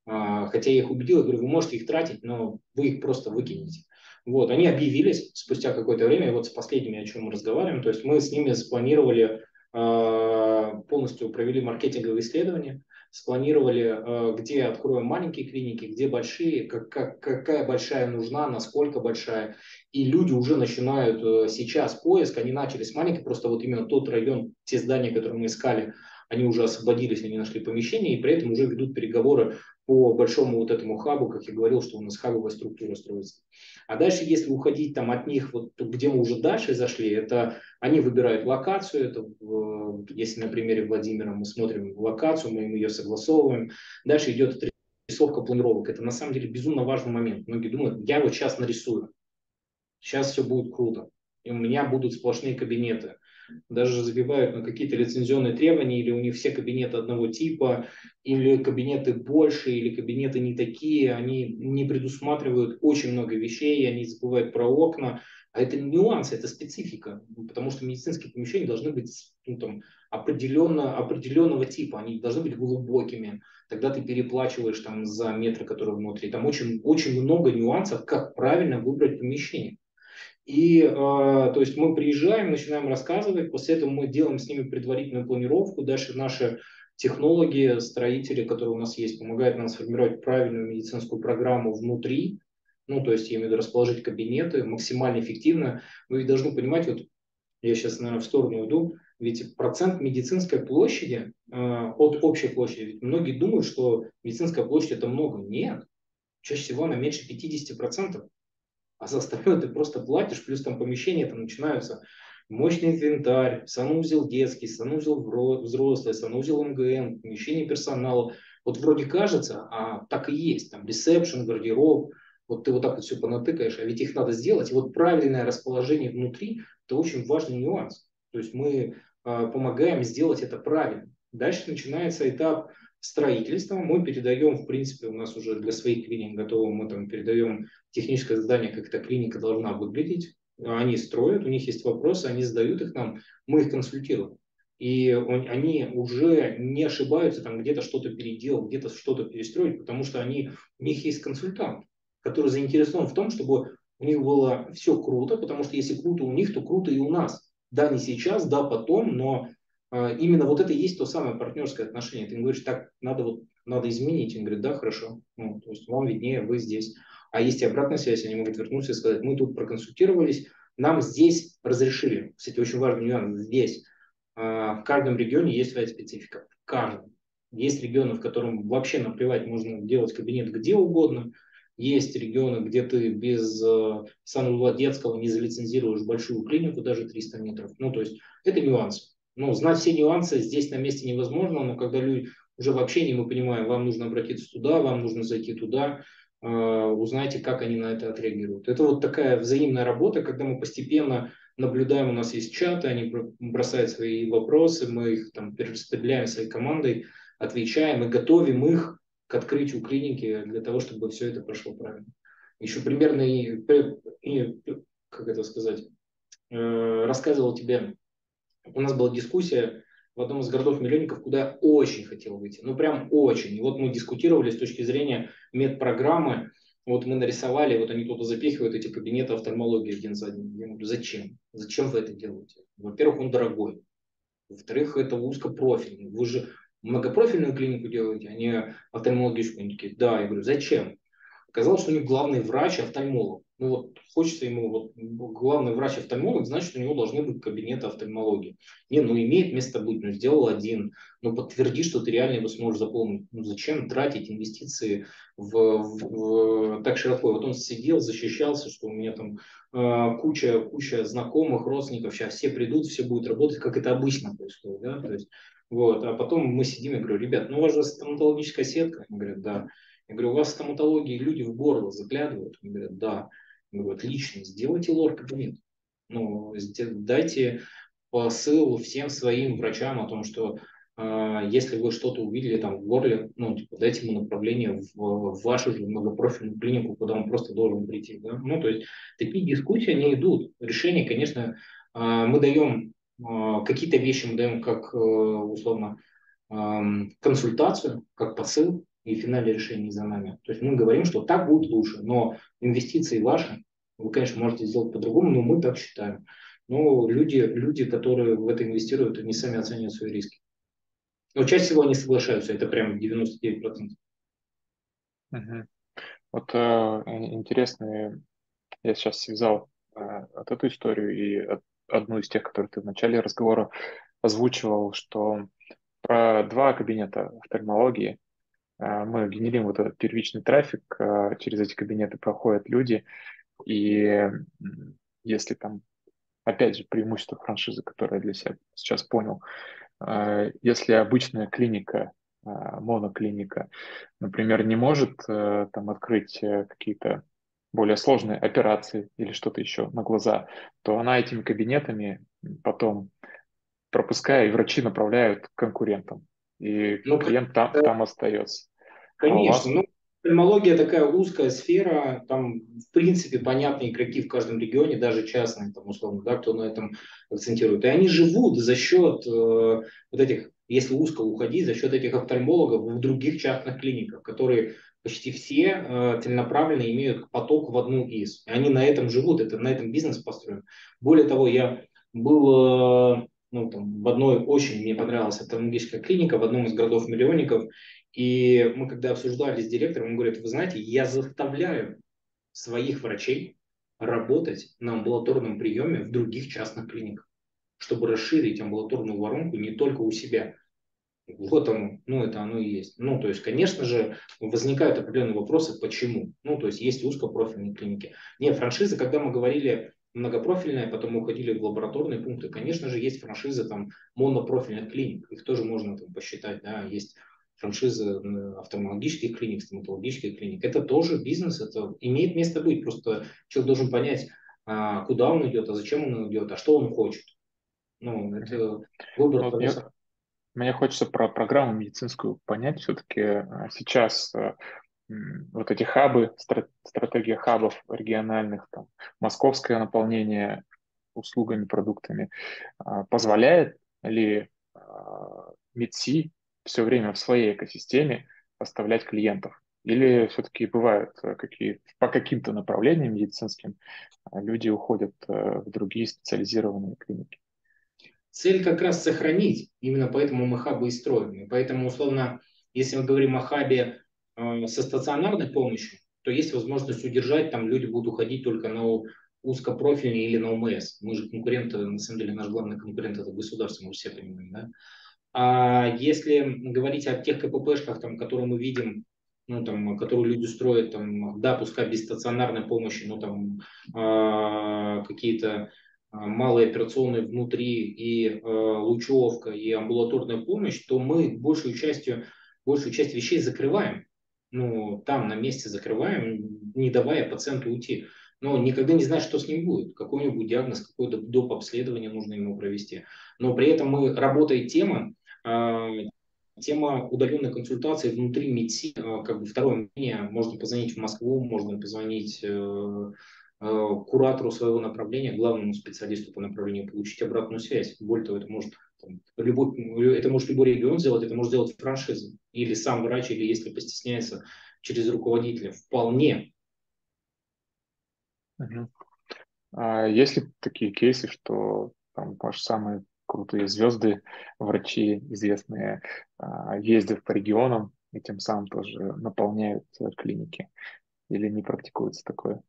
[SPEAKER 2] А, хотя я их убедил, я говорю, вы можете их тратить, но вы их просто выкинете. Вот, они объявились спустя какое-то время, и вот с последними, о чем мы разговариваем, то есть мы с ними спланировали, а, полностью провели маркетинговые исследования, спланировали, э, где откроем маленькие клиники, где большие, как, как, какая большая нужна, насколько большая. И люди уже начинают э, сейчас поиск, они начали с маленькой, просто вот именно тот район, те здания, которые мы искали, они уже освободились, они нашли помещение, и при этом уже ведут переговоры по большому вот этому хабу, как я говорил, что у нас хабовая структура строится. А дальше, если уходить там от них, вот где мы уже дальше зашли, это они выбирают локацию, это если на примере Владимира мы смотрим локацию, мы ее согласовываем. Дальше идет рисовка планировок. Это на самом деле безумно важный момент. Многие думают, я вот сейчас нарисую, сейчас все будет круто, и у меня будут сплошные кабинеты даже забивают на какие-то лицензионные требования, или у них все кабинеты одного типа, или кабинеты больше, или кабинеты не такие, они не предусматривают очень много вещей, они забывают про окна, а это нюансы, это специфика, потому что медицинские помещения должны быть ну, там, определенно, определенного типа, они должны быть глубокими, тогда ты переплачиваешь там, за метры, которые внутри. Там очень, очень много нюансов, как правильно выбрать помещение. И, э, то есть, мы приезжаем, начинаем рассказывать, после этого мы делаем с ними предварительную планировку, дальше наши технологи, строители, которые у нас есть, помогают нам сформировать правильную медицинскую программу внутри, ну, то есть, я имею в виду расположить кабинеты максимально эффективно. Вы должны понимать, вот я сейчас, наверное, в сторону иду, ведь процент медицинской площади э, от общей площади, ведь многие думают, что медицинская площадь это много. Нет, чаще всего она меньше 50%. А за остальное ты просто платишь, плюс там помещения там начинаются мощный инвентарь, санузел детский, санузел взрослый, санузел МГМ, помещение персонала. Вот вроде кажется, а так и есть, там ресепшн, гардероб, вот ты вот так вот все понатыкаешь, а ведь их надо сделать. И вот правильное расположение внутри – это очень важный нюанс. То есть мы э, помогаем сделать это правильно. Дальше начинается этап строительства. Мы передаем, в принципе, у нас уже для своих клиник готово, мы там передаем техническое задание, как эта клиника должна выглядеть. Они строят, у них есть вопросы, они задают их нам, мы их консультируем. И он, они уже не ошибаются, там где-то что-то переделать, где-то что-то перестроить, потому что они, у них есть консультант, который заинтересован в том, чтобы у них было все круто, потому что если круто у них, то круто и у нас. Да, не сейчас, да, потом, но именно вот это и есть то самое партнерское отношение. Ты им говоришь, так, надо вот, надо изменить. Он говорит, да, хорошо. Ну, то есть вам виднее, вы здесь. А есть и обратная связь, они могут вернуться и сказать, мы тут проконсультировались, нам здесь разрешили. Кстати, очень важный нюанс, здесь. Э, в каждом регионе есть своя специфика. В каждом. Есть регионы, в котором вообще наплевать, можно делать кабинет где угодно, есть регионы, где ты без э, самого детского не залицензируешь большую клинику, даже 300 метров. Ну, то есть это нюансы. Ну, знать все нюансы здесь на месте невозможно, но когда люди уже в общении мы понимаем, вам нужно обратиться туда, вам нужно зайти туда, э, узнайте, как они на это отреагируют. Это вот такая взаимная работа, когда мы постепенно наблюдаем, у нас есть чаты, они бросают свои вопросы, мы их там перераспределяем своей командой, отвечаем и готовим их к открытию клиники для того, чтобы все это прошло правильно. Еще примерно, и, и как это сказать, э, рассказывал тебе, у нас была дискуссия в одном из городов-миллионников, куда я очень хотел выйти. Ну, прям очень. И вот мы дискутировали с точки зрения медпрограммы. Вот мы нарисовали, вот они туда запихивают эти кабинеты офтальмологии один за одним. Я говорю, зачем? Зачем вы это делаете? Во-первых, он дорогой. Во-вторых, это узкопрофильный. Вы же многопрофильную клинику делаете, а не офтальмологическую? Они такие, да. Я говорю, зачем? Оказалось, что у них главный врач офтальмолог. Ну вот хочется ему, вот главный врач офтальмолог, значит, у него должны быть кабинеты офтальмологии. Не, ну имеет место быть, ну сделал один, но подтверди, что ты реально его сможешь заполнить. Ну зачем тратить инвестиции в, в, в так широко? Вот он сидел, защищался, что у меня там э, куча, куча знакомых, родственников, сейчас все придут, все будет работать, как это обычно происходит. Да? То есть вот, а потом мы сидим и говорю, ребят, ну у вас же стоматологическая сетка. Они говорят, да. Я говорю, у вас в стоматологии люди в горло заглядывают. Они говорят, да. Говорю, отлично, сделайте лор-кабинет. Ну, дайте посыл всем своим врачам о том, что э, если вы что-то увидели там в горле, ну, типа, дайте ему направление в, в вашу же многопрофильную клинику, куда он просто должен прийти. Да? Ну, то есть такие дискуссии, они идут. Решение, конечно, э, мы даем а, какие-то вещи мы даем как, э, условно, консультацию, как посыл, и финальное решение за нами. То есть мы говорим, что так будет лучше, но инвестиции ваши, вы, конечно, можете сделать по-другому, но мы так считаем. Но люди, люди, которые в это инвестируют, они сами оценивают свои риски. Но чаще всего они соглашаются, это прям 99%.
[SPEAKER 1] Угу. Вот э, интересно, я сейчас связал э, от эту историю и от одну из тех, которые ты в начале разговора озвучивал, что про два кабинета офтальмологии мы генерим вот этот первичный трафик, э, через эти кабинеты проходят люди, и если там, опять же, преимущество франшизы, которое я для себя сейчас понял, э, если обычная клиника, моноклиника, например, не может там открыть какие-то более сложные операции или что-то еще на глаза, то она этими кабинетами потом пропуская, и врачи направляют к конкурентам. И ну, клиент там, там остается.
[SPEAKER 2] Конечно. А вас... Ну, офтальмология такая узкая сфера, там, в принципе, понятные игроки в каждом регионе, даже частные, там, условно, да, кто на этом акцентирует. И они живут за счет э, вот этих, если узко уходить, за счет этих офтальмологов в других частных клиниках, которые почти все э, целенаправленно имеют поток в одну из. И они на этом живут, это, на этом бизнес построен. Более того, я был э, ну, там, в одной очень мне понравилась офтальмологическая клиника в одном из городов-миллионников, и мы когда обсуждали с директором, он говорит, вы знаете, я заставляю своих врачей работать на амбулаторном приеме в других частных клиниках, чтобы расширить амбулаторную воронку не только у себя. Вот оно, ну это оно и есть. Ну, то есть, конечно же, возникают определенные вопросы, почему. Ну, то есть, есть узкопрофильные клиники. Не, франшизы, когда мы говорили многопрофильные, потом уходили в лабораторные пункты, конечно же, есть франшизы там монопрофильных клиник, их тоже можно там посчитать, да, есть франшизы офтальмологических клиник, стоматологических клиник. Это тоже бизнес, это имеет место быть. Просто человек должен понять, а, куда он идет, а зачем он идет, а что он хочет. Ну, это выбор.
[SPEAKER 1] Вот мне, мне хочется про программу медицинскую понять. Все-таки а, сейчас а, вот эти хабы, стратегия хабов региональных, там, московское наполнение услугами, продуктами, позволяет ли МИДСИ все время в своей экосистеме оставлять клиентов? Или все-таки бывают э, какие по каким-то направлениям медицинским э, люди уходят э, в другие специализированные клиники?
[SPEAKER 2] Цель как раз сохранить, именно поэтому мы хабы и строим. И поэтому, условно, если мы говорим о хабе со стационарной помощью, то есть возможность удержать, там люди будут уходить только на узкопрофильный или на ОМС. Мы же конкуренты, на самом деле наш главный конкурент это государство, мы все понимаем, да? А если говорить о тех КППшках, там, которые мы видим, ну, там, которые люди строят, там, да, пускай без стационарной помощи, но там э, какие-то малые операционные внутри и э, лучевка и амбулаторная помощь, то мы большую частью, большую часть вещей закрываем. Ну, там на месте закрываем, не давая пациенту уйти. Но никогда не знаешь, что с ним будет. Какой-нибудь диагноз, какое-то доп. обследование нужно ему провести. Но при этом мы работает тема, а, тема удаленной консультации внутри МИДСИ, а, как бы второе мнение, можно позвонить в Москву, можно позвонить э, э, куратору своего направления, главному специалисту по направлению, получить обратную связь. Более того, это может, любой, это может любой регион сделать, это может сделать франшиза. Или сам врач, или если постесняется, через руководителя. Вполне.
[SPEAKER 1] А есть ли такие кейсы, что там ваш самый крутые звезды, врачи известные а, ездят по регионам и тем самым тоже наполняют э, клиники? Или не практикуется такое?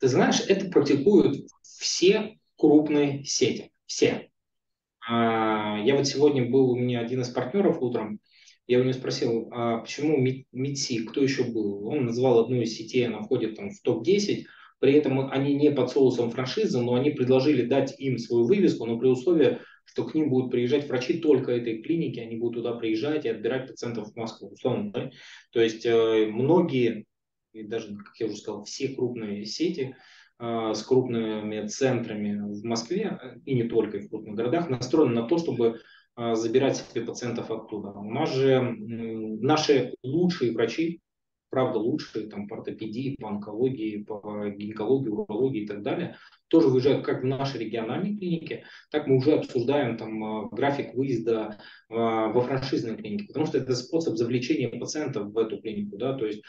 [SPEAKER 2] Ты знаешь, это практикуют все крупные сети. Все. А, я вот сегодня был у меня один из партнеров утром, я у него спросил, а почему МИДСИ, кто еще был? Он назвал одну из сетей, она входит там в топ-10, при этом они не под соусом франшизы, но они предложили дать им свою вывеску, но при условии, что к ним будут приезжать врачи только этой клиники, они будут туда приезжать и отбирать пациентов в Москву. Условно, да? То есть э, многие, и даже, как я уже сказал, все крупные сети э, с крупными центрами в Москве, э, и не только в крупных городах, настроены на то, чтобы забирать себе пациентов оттуда. У нас же наши лучшие врачи, правда лучшие там, по ортопедии, по онкологии, по гинекологии, урологии и так далее, тоже выезжают как в наши региональные клиники, так мы уже обсуждаем там а, график выезда а, во франшизные клиники, потому что это способ завлечения пациентов в эту клинику, да, то есть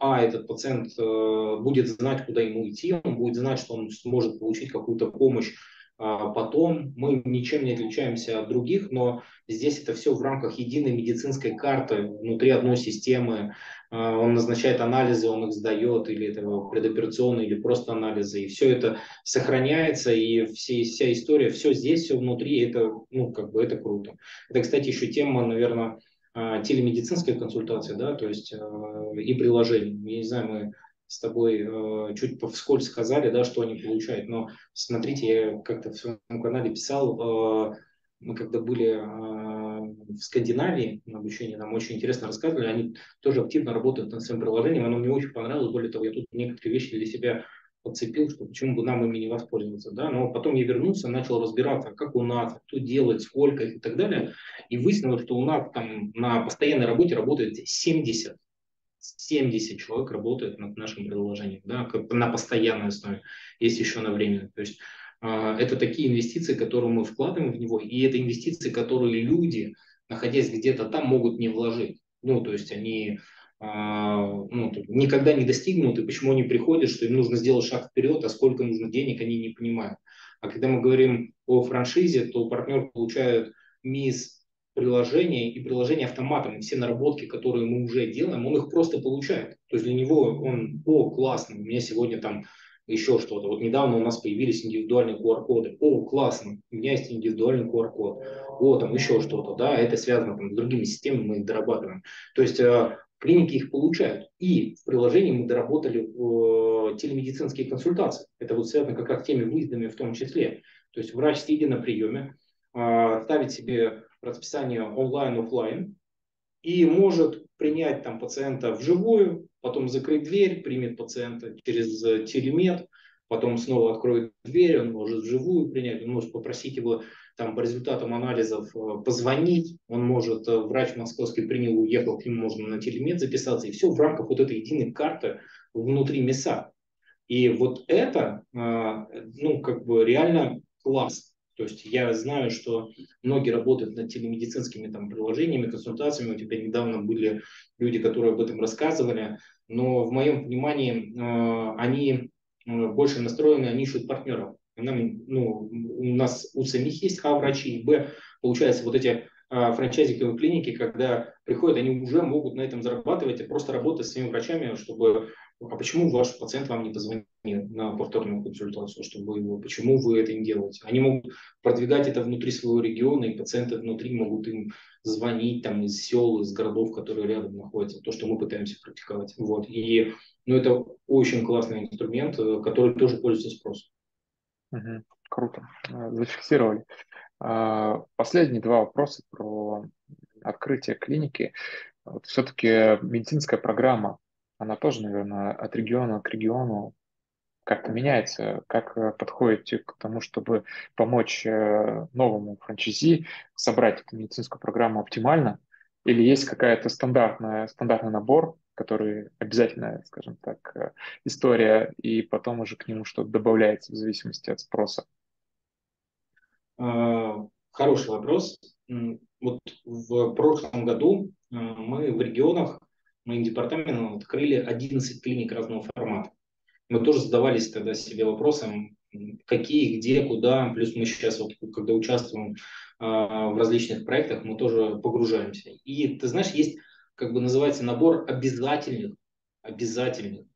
[SPEAKER 2] а этот пациент э, будет знать, куда ему идти, он будет знать, что он сможет получить какую-то помощь а потом мы ничем не отличаемся от других, но здесь это все в рамках единой медицинской карты внутри одной системы. А, он назначает анализы, он их сдает, или это предоперационные, или просто анализы. И все это сохраняется, и все, вся история, все здесь, все внутри, это, ну, как бы это круто. Это, кстати, еще тема, наверное, а, телемедицинской консультации, да, то есть и приложений. Я не знаю, мы с тобой э, чуть вскользь сказали, да, что они получают. Но смотрите, я как-то в своем канале писал, э, мы когда были э, в Скандинавии на обучении, нам очень интересно рассказывали, они тоже активно работают над своим приложением, оно мне очень понравилось, более того, я тут некоторые вещи для себя подцепил, что почему бы нам ими не воспользоваться, да, но потом я вернулся, начал разбираться, как у нас, кто делает, сколько и так далее, и выяснилось, что у нас там на постоянной работе работает 70 70 человек работает над нашим приложением, да, на постоянной основе, есть еще на временной. То есть это такие инвестиции, которые мы вкладываем в него, и это инвестиции, которые люди, находясь где-то там, могут не вложить. Ну, то есть они а, ну, никогда не достигнуты, почему они приходят, что им нужно сделать шаг вперед, а сколько нужно денег, они не понимают. А когда мы говорим о франшизе, то партнер получает мисс приложение и приложение автоматом, и все наработки, которые мы уже делаем, он их просто получает. То есть для него он, о, классно, у меня сегодня там еще что-то. Вот недавно у нас появились индивидуальные QR-коды. О, классно, у меня есть индивидуальный QR-код. О, там еще что-то, да, это связано там, с другими системами, мы их дорабатываем. То есть э, клиники их получают. И в приложении мы доработали э, телемедицинские консультации. Это вот связано как раз с теми выездами в том числе. То есть врач, сидя на приеме, э, ставит себе расписание онлайн-офлайн и может принять там пациента вживую, потом закрыть дверь, примет пациента через э, телемед, потом снова откроет дверь, он может вживую принять, он может попросить его там по результатам анализов э, позвонить, он может, э, врач московский принял, уехал, к нему можно на телемед записаться, и все в рамках вот этой единой карты внутри МИСа. И вот это, ну, как бы реально класс. То есть я знаю, что многие работают над телемедицинскими там, приложениями, консультациями. У тебя недавно были люди, которые об этом рассказывали. Но в моем понимании э, они э, больше настроены, они ищут партнеров. Нам, ну, у нас у самих есть А врачи, Б, получается, вот эти э, франчайзинговые клиники, когда приходят, они уже могут на этом зарабатывать, и просто работать с своими врачами, чтобы а почему ваш пациент вам не позвонил на повторную консультацию, чтобы его, почему вы это не делаете? Они могут продвигать это внутри своего региона, и пациенты внутри могут им звонить там из сел, из городов, которые рядом находятся, то, что мы пытаемся практиковать. Вот. И ну, это очень классный инструмент, э, который тоже пользуется спросом.
[SPEAKER 1] Угу. Круто. Э, зафиксировали. А, последние два вопроса про открытие клиники. Вот все-таки медицинская программа она тоже, наверное, от региона к региону как-то меняется, как э, подходите к тому, чтобы помочь э, новому франчайзи собрать эту медицинскую программу оптимально, или есть какая-то стандартная, стандартный набор, который обязательно, скажем так, э, история, и потом уже к нему что-то добавляется в зависимости от спроса?
[SPEAKER 2] А, хороший вопрос. Вот в прошлом году мы в регионах моим департаментом открыли 11 клиник разного формата. Мы тоже задавались тогда себе вопросом, какие, где, куда. Плюс мы сейчас, вот, когда участвуем э, в различных проектах, мы тоже погружаемся. И ты знаешь, есть, как бы называется, набор обязательных, обязательных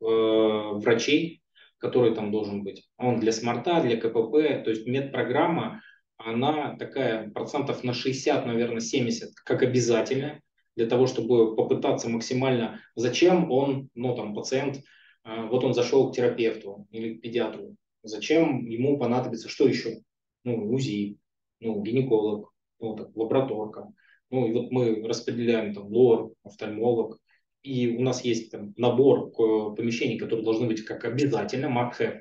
[SPEAKER 2] э, врачей, который там должен быть. Он для смарта, для КПП, то есть медпрограмма, она такая процентов на 60, наверное, 70, как обязательная для того, чтобы попытаться максимально, зачем он, ну там пациент, а, вот он зашел к терапевту или к педиатру, зачем ему понадобится, что еще? Ну, УЗИ, ну, гинеколог, ну, так, лабораторка. Ну, и вот мы распределяем там лор, офтальмолог, и у нас есть там набор помещений, которые должны быть как обязательно must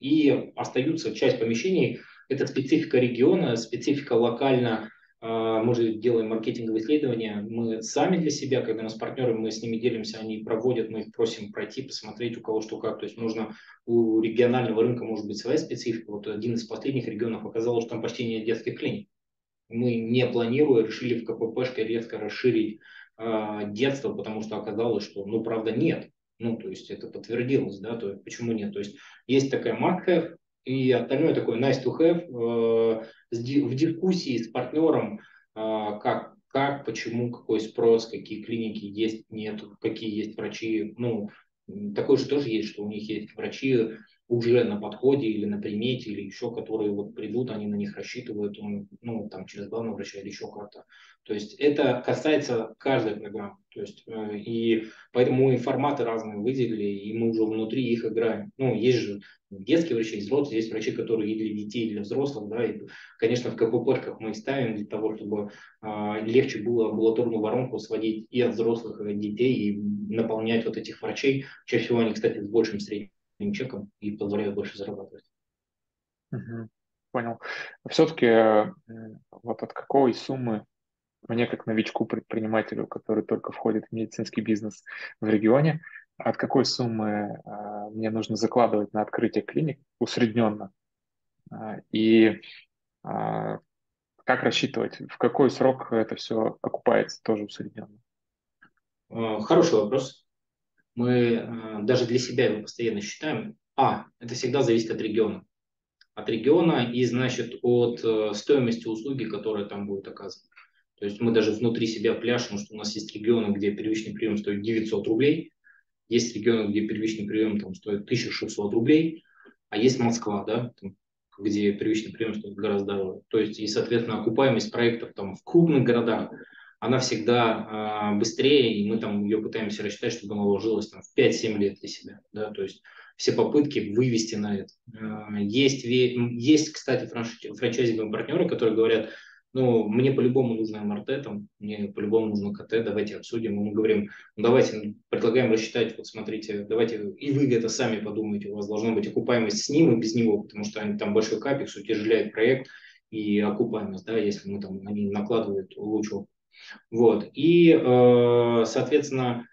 [SPEAKER 2] И остаются часть помещений, это специфика региона, специфика локально мы же делаем маркетинговые исследования, мы сами для себя, когда у нас партнеры, мы с ними делимся, они проводят, мы их просим пройти, посмотреть, у кого что как. То есть нужно у регионального рынка может быть своя специфика. Вот один из последних регионов оказалось, что там почти нет детских клиник. Мы, не планируя, решили в КППшке резко расширить э, детство, потому что оказалось, что, ну, правда, нет. Ну, то есть это подтвердилось, да, то есть почему нет? То есть есть такая must и остальное такое nice to have э, в дискуссии с партнером, э, как, как, почему, какой спрос, какие клиники есть, нет, какие есть врачи. Ну, такое же тоже есть, что у них есть врачи уже на подходе или на примете, или еще, которые вот придут, они на них рассчитывают, ну, там, через главного врача или еще как-то. То есть это касается каждой программы. То есть, э, и поэтому мы форматы разные выделили, и мы уже внутри их играем. Ну, есть же детские врачи, есть взрослые, есть врачи, которые и для детей, и для взрослых, да, и, конечно, в КППшках мы их ставим для того, чтобы а, легче было амбулаторную воронку сводить и от взрослых, и от детей, и наполнять вот этих врачей. Чаще всего они, кстати, с большим средним чеком и позволяют больше зарабатывать.
[SPEAKER 1] Угу. Понял. Все-таки вот от какой суммы мне как новичку предпринимателю, который только входит в медицинский бизнес в регионе, от какой суммы э, мне нужно закладывать на открытие клиник усредненно э, и э, как рассчитывать, в какой срок это все окупается тоже усредненно.
[SPEAKER 2] Э, хороший вопрос. Мы э, даже для себя его постоянно считаем. А, это всегда зависит от региона. От региона и, значит, от э, стоимости услуги, которая там будет оказана. То есть мы даже внутри себя пляшем, что у нас есть регионы, где первичный прием стоит 900 рублей, есть регионы, где первичный прием там, стоит 1600 рублей, а есть Москва, да, там, где первичный прием стоит гораздо дороже. То есть, и, соответственно, окупаемость проектов там, в крупных городах, она всегда э, быстрее, и мы там ее пытаемся рассчитать, чтобы она уложилась там, в 5-7 лет для себя. Да? То есть все попытки вывести на это. Э, есть, есть, кстати, франчайзинговые партнеры, которые говорят, ну, мне по-любому нужно МРТ, там, мне по-любому нужно КТ, давайте обсудим. Мы говорим, ну, давайте, предлагаем рассчитать, вот смотрите, давайте, и вы это сами подумайте, у вас должна быть окупаемость с ним и без него, потому что они, там большой капекс утяжеляет проект и окупаемость, да, если мы там, они накладывают лучше. Вот, и, э, соответственно,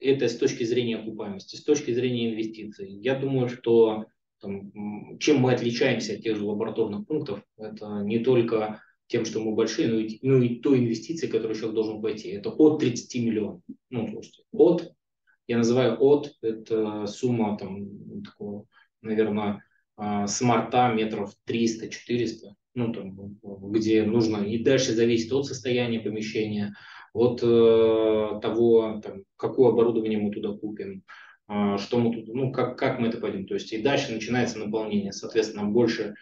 [SPEAKER 2] это с точки зрения окупаемости, с точки зрения инвестиций. Я думаю, что там, чем мы отличаемся от тех же лабораторных пунктов, это не только тем, что мы большие, но и, ну и той инвестиции, которую человек должен пойти. Это от 30 миллионов. Ну, то есть от, я называю от, это сумма там, такого, наверное, а, смарта метров 300-400, ну, там, где нужно, и дальше зависит от состояния помещения, от э, того, там, какое оборудование мы туда купим, э, что мы тут, ну, как, как мы это пойдем. То есть и дальше начинается наполнение. Соответственно, больше,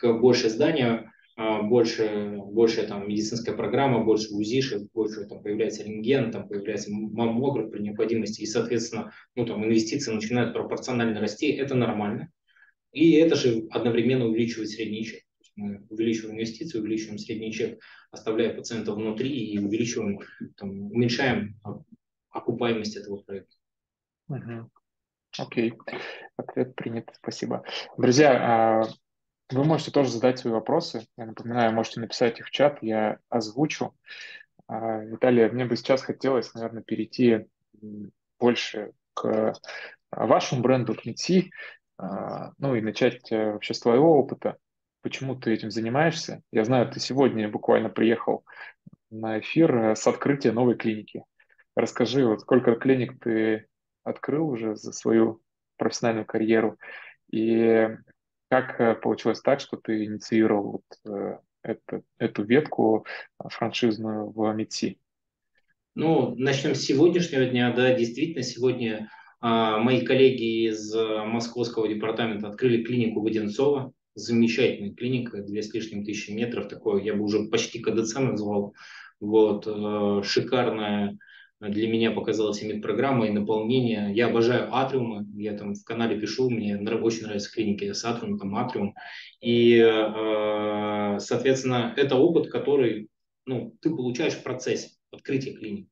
[SPEAKER 2] больше здания, э, больше, больше там медицинская программа, больше УЗИшек, больше там появляется рентген, там появляется маммограф при необходимости. И, соответственно, ну, там, инвестиции начинают пропорционально расти. Это нормально. И это же одновременно увеличивает средний чек мы увеличиваем инвестиции, увеличиваем средний чек, оставляя пациента внутри и увеличиваем, там, уменьшаем окупаемость этого проекта.
[SPEAKER 1] Угу. Окей, ответ принят, спасибо. Друзья, а, вы можете тоже задать свои вопросы. Я напоминаю, можете написать их в чат, я озвучу. А, Виталий, мне бы сейчас хотелось, наверное, перейти больше к вашему бренду, к а, ну и начать э, вообще с твоего опыта почему ты этим занимаешься. Я знаю, ты сегодня буквально приехал на эфир э, с открытия новой клиники. Расскажи, вот сколько клиник ты открыл уже за свою профессиональную карьеру, и как э, получилось так, что ты инициировал вот э, это, эту ветку франшизную в МИДСИ?
[SPEAKER 2] Ну, начнем с сегодняшнего дня. Да, действительно, сегодня а, мои коллеги из Московского департамента открыли клинику Воденцова замечательная клиника, две с лишним тысячи метров, такое я бы уже почти КДЦ назвал. Вот, э, шикарная для меня показалась именно программа и наполнение. Я обожаю атриумы, я там в канале пишу, мне очень нравятся клиники с атриумом, там атриум. И, э, соответственно, это опыт, который ну, ты получаешь в процессе открытия клиник.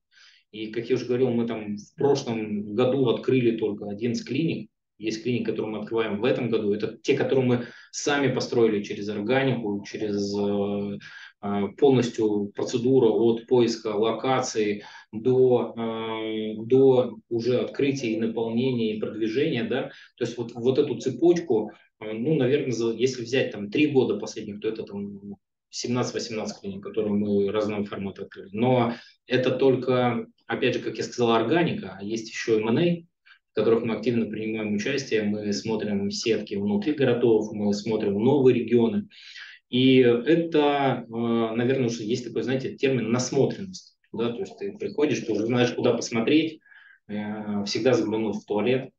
[SPEAKER 2] И, как я уже говорил, мы там в прошлом году открыли только 11 клиник, есть клиники, которые мы открываем в этом году. Это те, которые мы сами построили через органику, через э, э, полностью процедуру от поиска локации до, э, до уже открытия и наполнения и продвижения. Да? То есть вот, вот эту цепочку, ну, наверное, если взять там три года последних, то это там 17-18 клиник, которые мы разного формата открыли. Но это только, опять же, как я сказал, органика, а есть еще M&A, в которых мы активно принимаем участие. Мы смотрим сетки внутри городов, мы смотрим новые регионы. И это, э, наверное, уже есть такой, знаете, термин насмотренность. Да? То есть ты приходишь, ты уже знаешь, куда посмотреть, э, всегда заглянуть в туалет,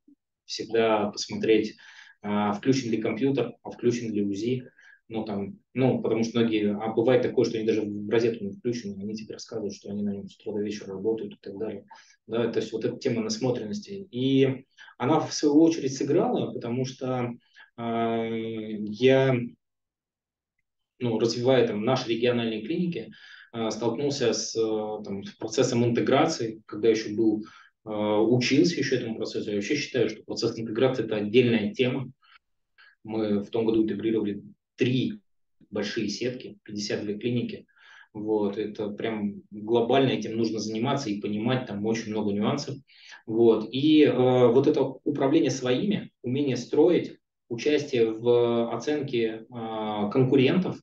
[SPEAKER 2] всегда посмотреть, э, включен ли компьютер, а включен ли УЗИ, ну, там, ну, потому что многие, а бывает такое, что они даже в розетку не включены, они тебе рассказывают, что они на нем с утра до вечера работают и так далее. Да, то есть вот эта тема насмотренности. И она, в свою очередь, сыграла, потому что э, я, ну, развивая там наши региональные клиники, э, столкнулся с э, там, процессом интеграции, когда еще был, э, учился еще этому процессу. Я вообще считаю, что процесс интеграции – это отдельная тема. Мы в том году интегрировали три большие сетки, 52 клиники. Вот, это прям глобально этим нужно заниматься и понимать, там очень много нюансов. Вот, и э, вот это управление своими, умение строить, участие в оценке э, конкурентов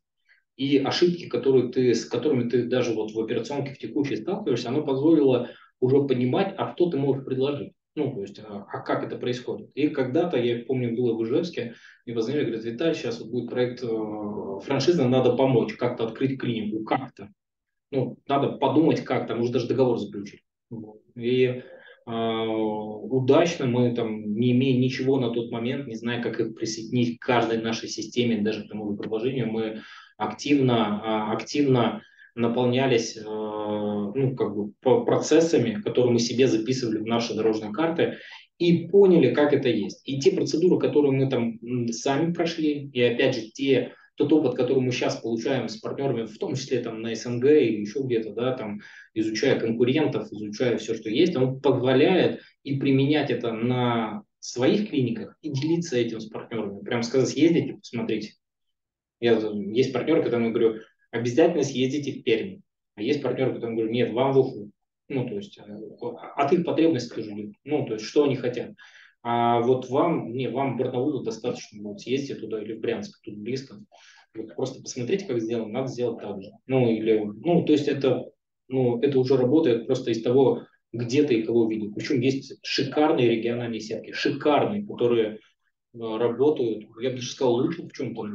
[SPEAKER 2] и ошибки, которые ты, с которыми ты даже вот в операционке в текущей сталкиваешься, оно позволило уже понимать, а что ты можешь предложить. Ну, то есть, а, а как это происходит? И когда-то, я помню, было в Ижевске, мне позвонили, говорят, Виталий, сейчас вот будет проект э, франшизы, надо помочь, как-то открыть клинику, как-то. Ну, надо подумать как-то, может даже договор заключить. И э, удачно мы там, не имея ничего на тот момент, не зная, как их присоединить к каждой нашей системе, даже к тому же приложению, мы активно, активно наполнялись э, ну, как бы процессами, которые мы себе записывали в наши дорожные карты, и поняли, как это есть. И те процедуры, которые мы там сами прошли, и опять же те, тот опыт, который мы сейчас получаем с партнерами, в том числе там на СНГ или еще где-то, да, там, изучая конкурентов, изучая все, что есть, он позволяет и применять это на своих клиниках и делиться этим с партнерами. Прям сказать, съездите, посмотрите. Я, есть партнеры, когда я говорю, обязательно съездите в Пермь. А есть партнеры, которые говорят, нет, вам в Уфу. Ну, то есть э, от их потребностей тоже идет. Ну, то есть что они хотят. А вот вам, не, вам в Барнаул достаточно будет съездить туда или в Брянск, тут близко. Вот просто посмотрите, как сделано, надо сделать так же. Ну, или, ну, то есть это, ну, это уже работает просто из того, где ты и кого видел. Причем есть шикарные региональные сетки, шикарные, которые работают, я бы даже сказал, лучше в чем-то.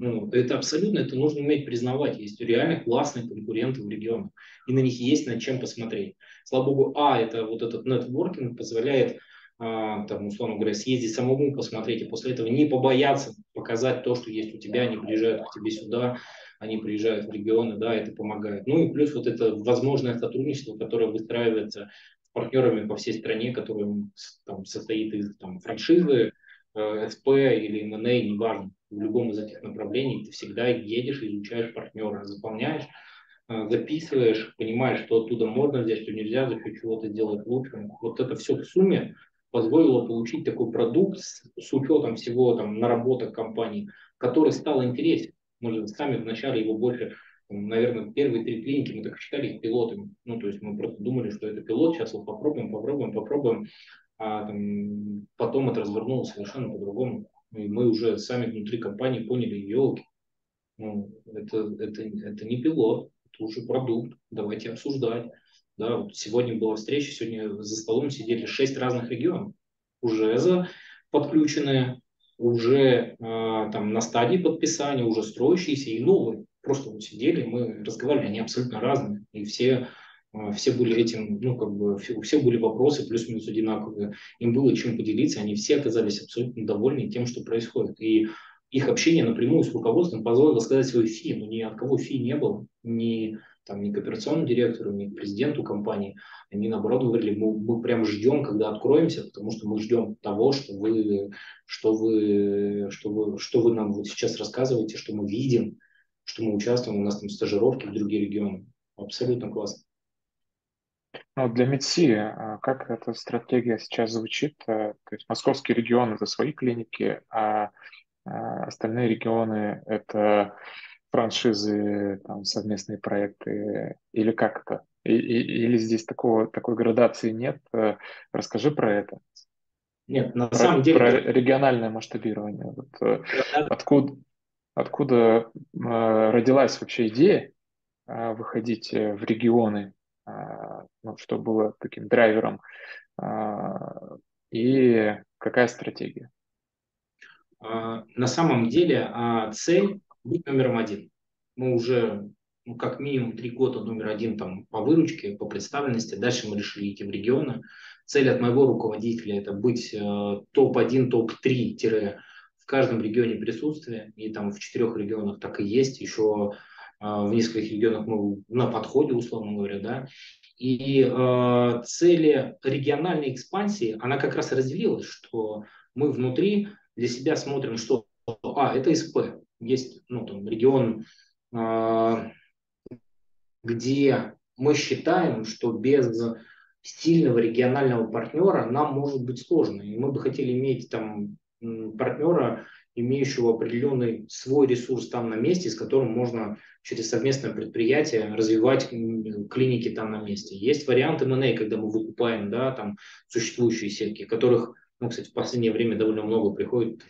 [SPEAKER 2] Ну, это абсолютно, это нужно уметь признавать. Есть реально классные конкуренты в регионах, и на них есть над чем посмотреть. Слава богу, а, это вот этот нетворкинг позволяет, а, там, условно говоря, съездить самому посмотреть, и после этого не побояться показать то, что есть у тебя, они приезжают к тебе сюда, они приезжают в регионы, да, это помогает. Ну и плюс вот это возможное сотрудничество, которое выстраивается с партнерами по всей стране, которое там, состоит из там, франшизы, Э, СП или МНА, неважно, в любом из этих направлений, ты всегда едешь, изучаешь партнера, заполняешь, э, записываешь, понимаешь, что оттуда можно взять, что нельзя, за счет чего-то сделать лучше. Вот это все в сумме позволило получить такой продукт с, с учетом всего там наработок компании, который стал интересен. Мы же сами вначале его больше, наверное, первые три клиники мы так считали их пилотами. Ну, то есть мы просто думали, что это пилот, сейчас вот попробуем, попробуем, попробуем а там, потом это развернулось совершенно по-другому. И мы уже сами внутри компании поняли, елки, ну, это, это, это не пилот, это уже продукт, давайте обсуждать. Да, вот сегодня была встреча, сегодня за столом сидели шесть разных регионов, уже за подключенные, уже э, там на стадии подписания, уже строящиеся и новые. Просто вот сидели, мы разговаривали, они абсолютно разные, и все все были этим, ну, как бы, у всех были вопросы плюс-минус одинаковые, им было чем поделиться, они все оказались абсолютно довольны тем, что происходит. И их общение напрямую с руководством позволило сказать свой фи, но ни от кого фи не было, ни, там, ни к операционному директору, ни к президенту компании. Они, наоборот, говорили, мы, мы прям ждем, когда откроемся, потому что мы ждем того, что вы, что вы, что вы, что вы нам вот сейчас рассказываете, что мы видим, что мы участвуем, у нас там стажировки в другие регионы. Абсолютно классно.
[SPEAKER 1] Ну, для МИДСИ а, как эта стратегия сейчас звучит? Э, то есть московский регион – это свои клиники, а, а остальные регионы – это франшизы, там, совместные проекты, или как это? И, и, или здесь такого, такой градации нет? Э, расскажи про это.
[SPEAKER 2] Нет, на
[SPEAKER 1] про,
[SPEAKER 2] самом деле...
[SPEAKER 1] Про региональное масштабирование. Вот, э, откуда, откуда родилась вообще идея выходить в регионы ну, что было таким драйвером, а, и какая стратегия?
[SPEAKER 2] А, на самом деле цель быть номером один. Мы уже ну, как минимум три года номер один там, по выручке, по представленности. Дальше мы решили идти в регионы. Цель от моего руководителя – это быть э, топ-1, топ-3 в каждом регионе присутствия. И там в четырех регионах так и есть. Еще а, в нескольких регионах мы на подходе, условно говоря, да, и э, цели региональной экспансии, она как раз разделилась, что мы внутри для себя смотрим, что, а, это СП, есть, ну, там, регион, э, где мы считаем, что без сильного регионального партнера нам может быть сложно. И мы бы хотели иметь там партнера, имеющего определенный свой ресурс там на месте, с которым можно через совместное предприятие развивать клиники там на месте. Есть варианты M&A, когда мы выкупаем да, там, существующие сетки, которых, ну, кстати, в последнее время довольно много приходит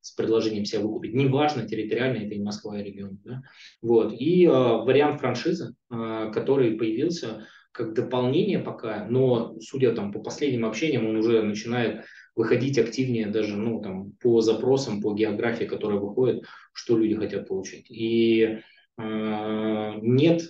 [SPEAKER 2] с предложением себя выкупить. Неважно, территориально это и Москва, и регион. Да? Вот. И э, вариант франшизы, э, который появился, как дополнение пока, но судя там по последним общениям, он уже начинает выходить активнее даже ну, там, по запросам, по географии, которая выходит, что люди хотят получить. И э, нет,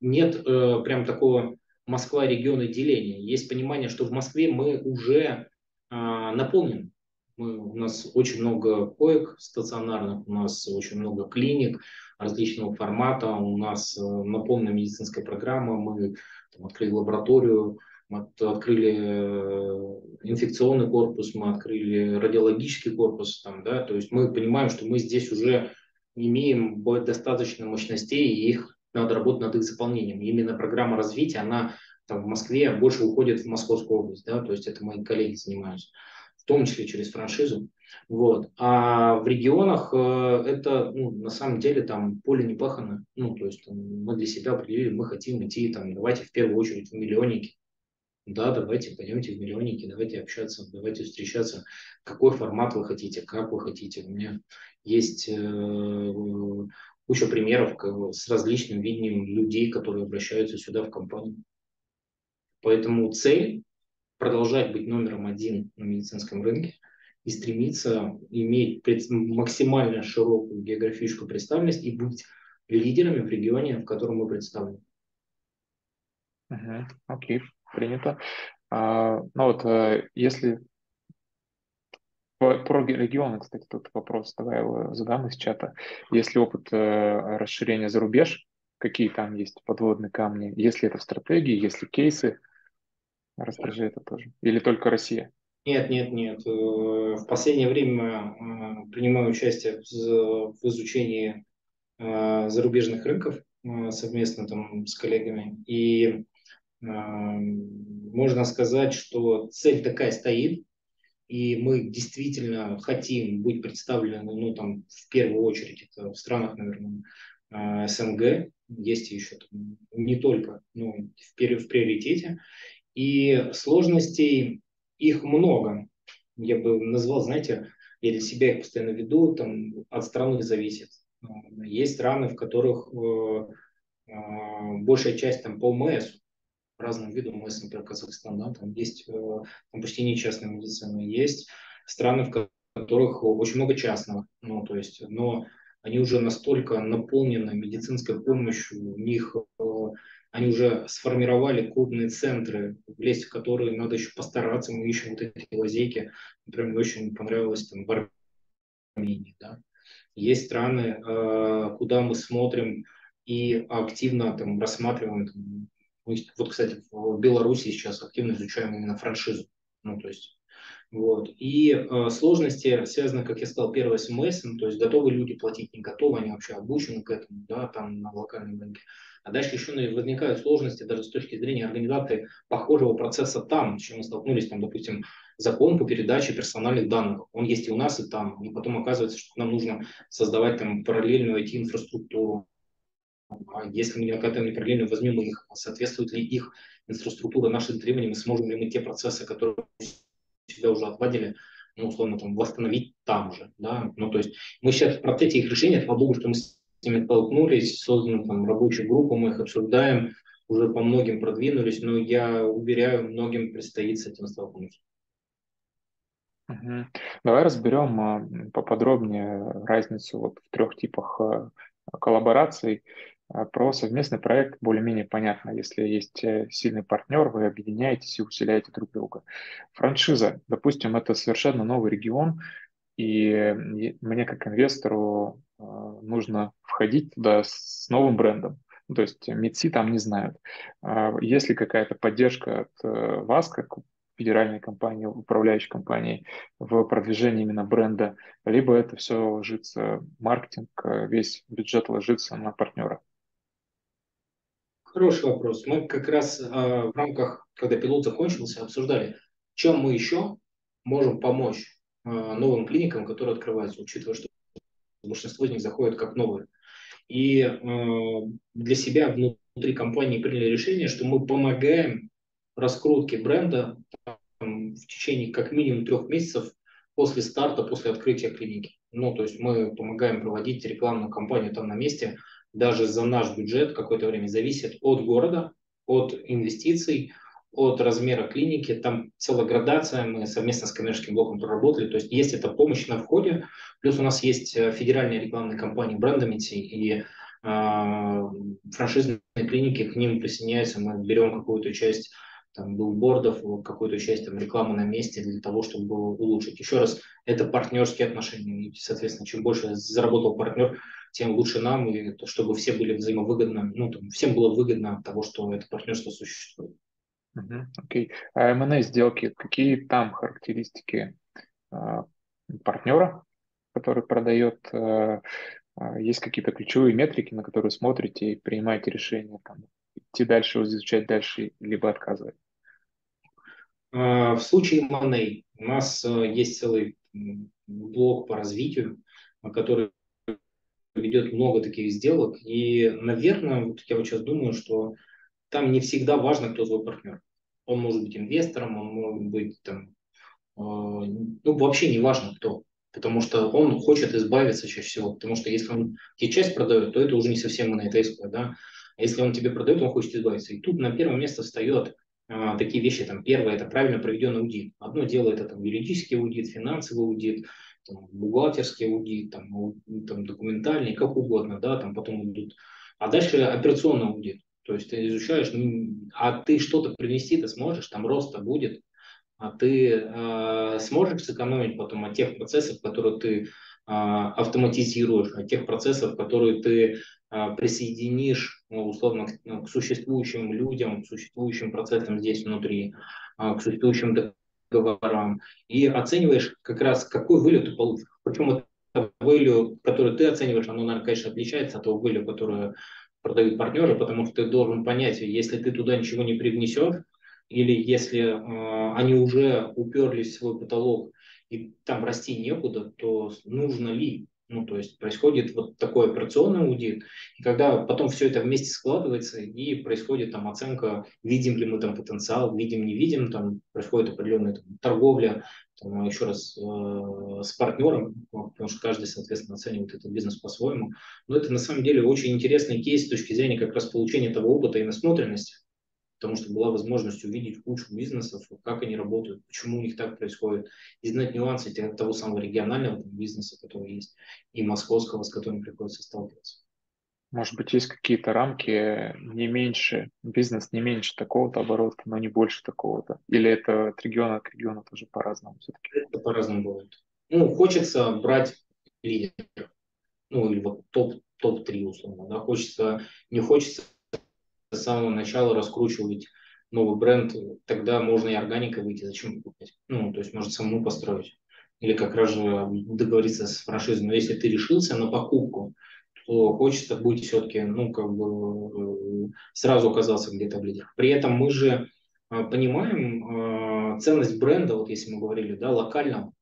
[SPEAKER 2] нет э, прям такого Москва регионы деления. Есть понимание, что в Москве мы уже э, наполнены. Мы, у нас очень много коек стационарных, у нас очень много клиник различного формата, у нас э, наполнена медицинская программа, мы там, открыли лабораторию, мы открыли э, инфекционный корпус, мы открыли радиологический корпус, там, да, то есть мы понимаем, что мы здесь уже имеем достаточно мощностей, и их надо работать над их заполнением. Именно программа развития, она там, в Москве больше уходит в Московскую область, да, то есть это мои коллеги занимаются том числе через франшизу. Вот. А в регионах э, это ну, на самом деле там поле не пахано. Ну, то есть там, мы для себя определили, мы хотим идти, там, давайте в первую очередь в миллионники. Да, давайте пойдемте в миллионники, давайте общаться, давайте встречаться. Какой формат вы хотите, как вы хотите. У меня есть э, куча примеров с различным видением людей, которые обращаются сюда в компанию. Поэтому цель продолжать быть номером один на медицинском рынке и стремиться иметь максимально широкую географическую представленность и быть лидерами в регионе, в котором мы представлены.
[SPEAKER 1] Окей, принято. А, ну вот, э, если про регионы, кстати, тут вопрос, давай его задам из чата. Если опыт э, расширения за рубеж, какие там есть подводные камни, если это в стратегии, если кейсы, Расскажи это тоже. Или только Россия?
[SPEAKER 2] Нет, нет, нет. Э, в последнее время э, принимаю участие в изучении э, зарубежных рынков совместно там с коллегами. И можно сказать, что цель такая стоит, и мы действительно хотим быть представлены, ну, там, в первую очередь, это в странах, наверное, СНГ, есть еще там, не только, но в, в приоритете. И сложностей их много. Я бы назвал, знаете, я для себя их постоянно веду, там от страны зависит. Есть страны, в которых э, э, большая часть там по МС, разным видам МС, например, Казахстан, да, там есть э, там почти не частная медицина. Есть страны, в которых очень много частного, ну, то есть, но они уже настолько наполнены медицинской помощью, у них они уже сформировали крупные центры, влезть в которые надо еще постараться, мы ищем вот эти лазейки. Например, мне очень понравилось там в Армении. Да? Есть страны, э, куда мы смотрим и активно там рассматриваем. Там, вот, кстати, в Беларуси сейчас активно изучаем именно франшизу. Ну, то есть вот. И э, сложности связаны, как я сказал, первое с МС, то есть готовы люди платить, не готовы, они вообще обучены к этому, да, там на локальном рынке. А дальше еще возникают сложности даже с точки зрения организации похожего процесса там, с чем мы столкнулись, там, допустим, закон по передаче персональных данных. Он есть и у нас, и там. И потом оказывается, что нам нужно создавать там параллельную IT-инфраструктуру. А если мы не параллельно возьмем их, соответствует ли их инфраструктура нашим требованиям, сможем ли мы те процессы, которые себя уже отводили, ну, условно, там, восстановить там же, да, ну, то есть мы сейчас в процессе их решения, слава богу, что мы ними столкнулись, создана там рабочая группа, мы их обсуждаем, уже по многим продвинулись, но я уверяю, многим предстоит с этим столкнуться.
[SPEAKER 1] Давай разберем а, поподробнее разницу вот в трех типах а, коллабораций. А, про совместный проект более-менее понятно. Если есть э, сильный партнер, вы объединяетесь и усиляете друг друга. Франшиза, допустим, это совершенно новый регион, и мне как инвестору нужно входить туда с новым брендом. Ну, то есть МИДСИ там не знают. А, есть ли какая-то поддержка от э, вас, как федеральной компании, управляющей компании в продвижении именно бренда, либо это все ложится, маркетинг, э, весь бюджет ложится на партнера?
[SPEAKER 2] Хороший вопрос. Мы как раз э, в рамках, когда пилот закончился, обсуждали, чем мы еще можем помочь э, новым клиникам, которые открываются, учитывая, что большинство из них заходят как новые. И э, для себя внутри компании приняли решение, что мы помогаем раскрутке бренда там, в течение как минимум трех месяцев после старта, после открытия клиники. Ну, то есть мы помогаем проводить рекламную кампанию там на месте, даже за наш бюджет какое-то время зависит от города, от инвестиций, от размера клиники, там целая градация, мы совместно с коммерческим блоком проработали, то есть есть эта помощь на входе, плюс у нас есть э, федеральные рекламные кампании брендомити и э, франшизные клиники, к ним присоединяются, мы берем какую-то часть там, билбордов, какую-то часть там, рекламы на месте для того, чтобы улучшить. Еще раз, это партнерские отношения. И, соответственно, чем больше заработал партнер, тем лучше нам, и чтобы все были взаимовыгодны, ну, там, всем было выгодно от того, что это партнерство существует.
[SPEAKER 1] Окей. Okay. А M&A сделки, какие там характеристики а, партнера, который продает? А, а, есть какие-то ключевые метрики, на которые смотрите и принимаете решение, там, идти дальше, изучать дальше, либо отказывать?
[SPEAKER 2] А, в случае M&A у нас а, есть целый блок по развитию, который ведет много таких сделок. И, наверное, вот я вот сейчас думаю, что там не всегда важно, кто твой партнер. Он может быть инвестором, он может быть там, э, ну, вообще не важно кто. Потому что он хочет избавиться чаще всего. Потому что если он тебе часть продает, то это уже не совсем монетейское, да. А если он тебе продает, он хочет избавиться. И тут на первое место встает а, такие вещи. Там, первое – это правильно проведенный аудит. Одно дело – это там, юридический аудит, финансовый аудит, там, бухгалтерский аудит, там, там, документальный, как угодно, да, там потом идут. А дальше операционный аудит. То есть ты изучаешь, а ты что-то принести ты сможешь, там роста будет, а ты э, сможешь сэкономить потом от тех процессов, которые ты э, автоматизируешь, от тех процессов, которые ты э, присоединишь, ну, условно, к, ну, к существующим людям, к существующим процессам здесь внутри, э, к существующим договорам, и оцениваешь как раз, какой вылет ты получишь. Причем это value, который ты оцениваешь, оно, наверное, конечно, отличается от того value, которое продают партнеры, потому что ты должен понять, если ты туда ничего не привнесешь, или если э, они уже уперлись в свой потолок и там расти некуда, то нужно ли? Ну, то есть происходит вот такой операционный аудит, и когда потом все это вместе складывается, и происходит там оценка, видим ли мы там потенциал, видим, не видим, там происходит определенная там, торговля, там, еще раз, э, с партнером, потому что каждый, соответственно, оценивает этот бизнес по-своему. Но это на самом деле очень интересный кейс с точки зрения как раз получения того опыта и насмотренности, потому что была возможность увидеть кучу бизнесов, как они работают, почему у них так происходит, и знать нюансы того самого регионального бизнеса, который есть, и московского, с которым приходится сталкиваться.
[SPEAKER 1] Может быть, есть какие-то рамки не меньше, бизнес не меньше такого-то оборота, но не больше такого-то? Или это от региона к региону тоже по-разному все-таки?
[SPEAKER 2] Это по-разному бывает. Ну, хочется брать лидеров, ну, или вот топ, топ-3 условно, да, хочется, не хочется с самого начала раскручивать новый бренд, тогда можно и органикой выйти, зачем покупать? Ну, то есть можно самому построить. Или как раз же договориться с франшизой. Но если ты решился на покупку, то хочется быть все-таки, ну, как бы сразу оказаться где-то в лидерах. При этом мы же а, понимаем э, ценность бренда, вот если мы говорили, да, локального.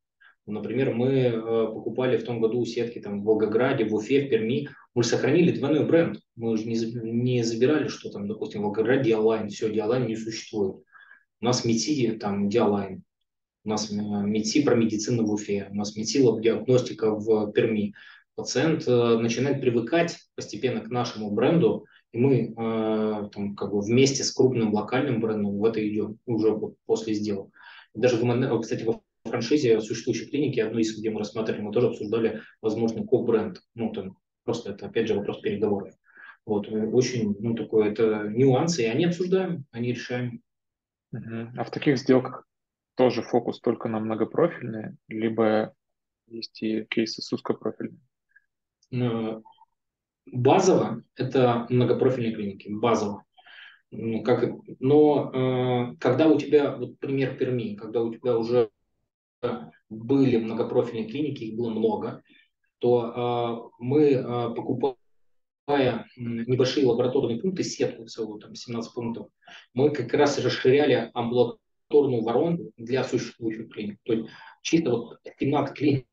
[SPEAKER 2] Например, мы э, покупали в том году сетки там, в Волгограде, в Уфе, в Перми. Мы же сохранили двойной бренд. Мы же не, не забирали, что там, допустим, в Волгограде Диалайн, все, Диалайн не существует. У нас МИТИ, там, Диалайн. У нас МИТИ про медицину в Уфе. У нас МИТИ диагностика в Перми. Пациент э, начинает привыкать постепенно к нашему бренду, и мы э, там, как бы вместе с крупным локальным брендом в это идем уже после сделок. Даже, кстати, во франшизе существующей клиники, одной из, где мы рассматривали, мы тоже обсуждали возможный ко-бренд. Ну, там просто это, опять же, вопрос переговоров. Вот, э, очень, ну, такое, это нюансы, и они обсуждаем, они решаем.
[SPEAKER 1] Uh-huh. А в таких сделках тоже фокус только на многопрофильные, либо есть и кейсы с узкопрофильными?
[SPEAKER 2] Uh, базово это многопрофильные клиники, базово. Ну, как, но э, когда у тебя, вот пример Перми, когда у тебя уже были многопрофильные клиники, их было много, то э, мы, э, покупая небольшие лабораторные пункты, сетку целую, там 17 пунктов, мы как раз расширяли амбулаторную воронку для существующих клиник. То есть чисто вот 17 клиник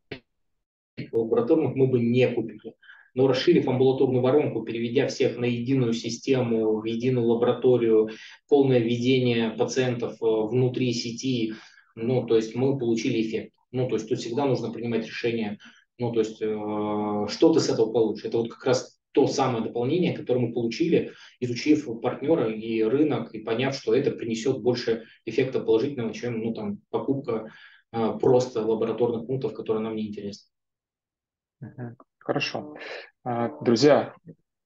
[SPEAKER 2] лабораторных мы бы не купили. Но расширив амбулаторную воронку, переведя всех на единую систему, в единую лабораторию, полное введение пациентов э, внутри сети, ну, то есть мы получили эффект. Ну, то есть тут всегда нужно принимать решение, ну, то есть э, что ты с этого получишь. Это вот как раз то самое дополнение, которое мы получили, изучив партнера и рынок, и поняв, что это принесет больше эффекта положительного, чем ну, там, покупка а, просто лабораторных пунктов, которые нам не интересны.
[SPEAKER 1] Хорошо. А, друзья,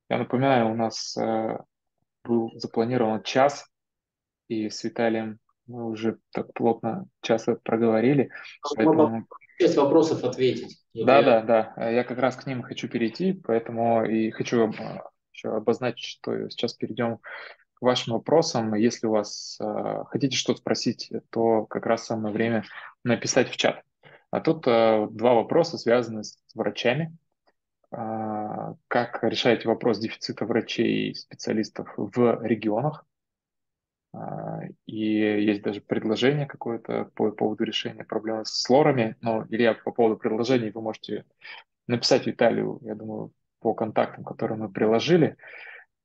[SPEAKER 1] я напоминаю, у нас э, был запланирован час, и с Виталием мы уже так плотно час проговорили.
[SPEAKER 2] Поэтому... Часть вопросов ответить.
[SPEAKER 1] Да, да, да. Я как раз к ним хочу перейти, поэтому и хочу еще обозначить, что сейчас перейдем к вашим вопросам. Если у вас э, хотите что-то спросить, то как раз самое время написать в чат. А тут э, два вопроса, связанные с врачами. Э, как решаете вопрос дефицита врачей и специалистов в регионах? А, и есть даже предложение какое-то по поводу решения проблемы с лорами. Но, Илья, по поводу предложений вы можете написать Виталию, я думаю, по контактам, которые мы приложили.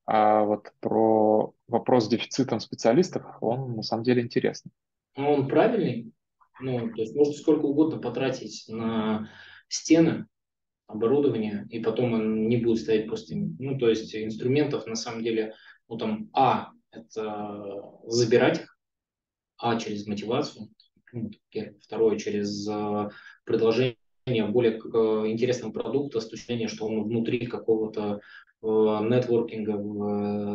[SPEAKER 1] А вот про вопрос с дефицитом специалистов, он на самом деле интересный.
[SPEAKER 2] Ну, он правильный. Ну, то есть можно сколько угодно потратить на стены, оборудование, и потом он не будет стоять пустым. Ну, то есть инструментов на самом деле, ну там, а, это забирать их, а, через мотивацию, ну, второе, через э, предложение более э, интересного продукта с что он внутри какого-то э, нетворкинга,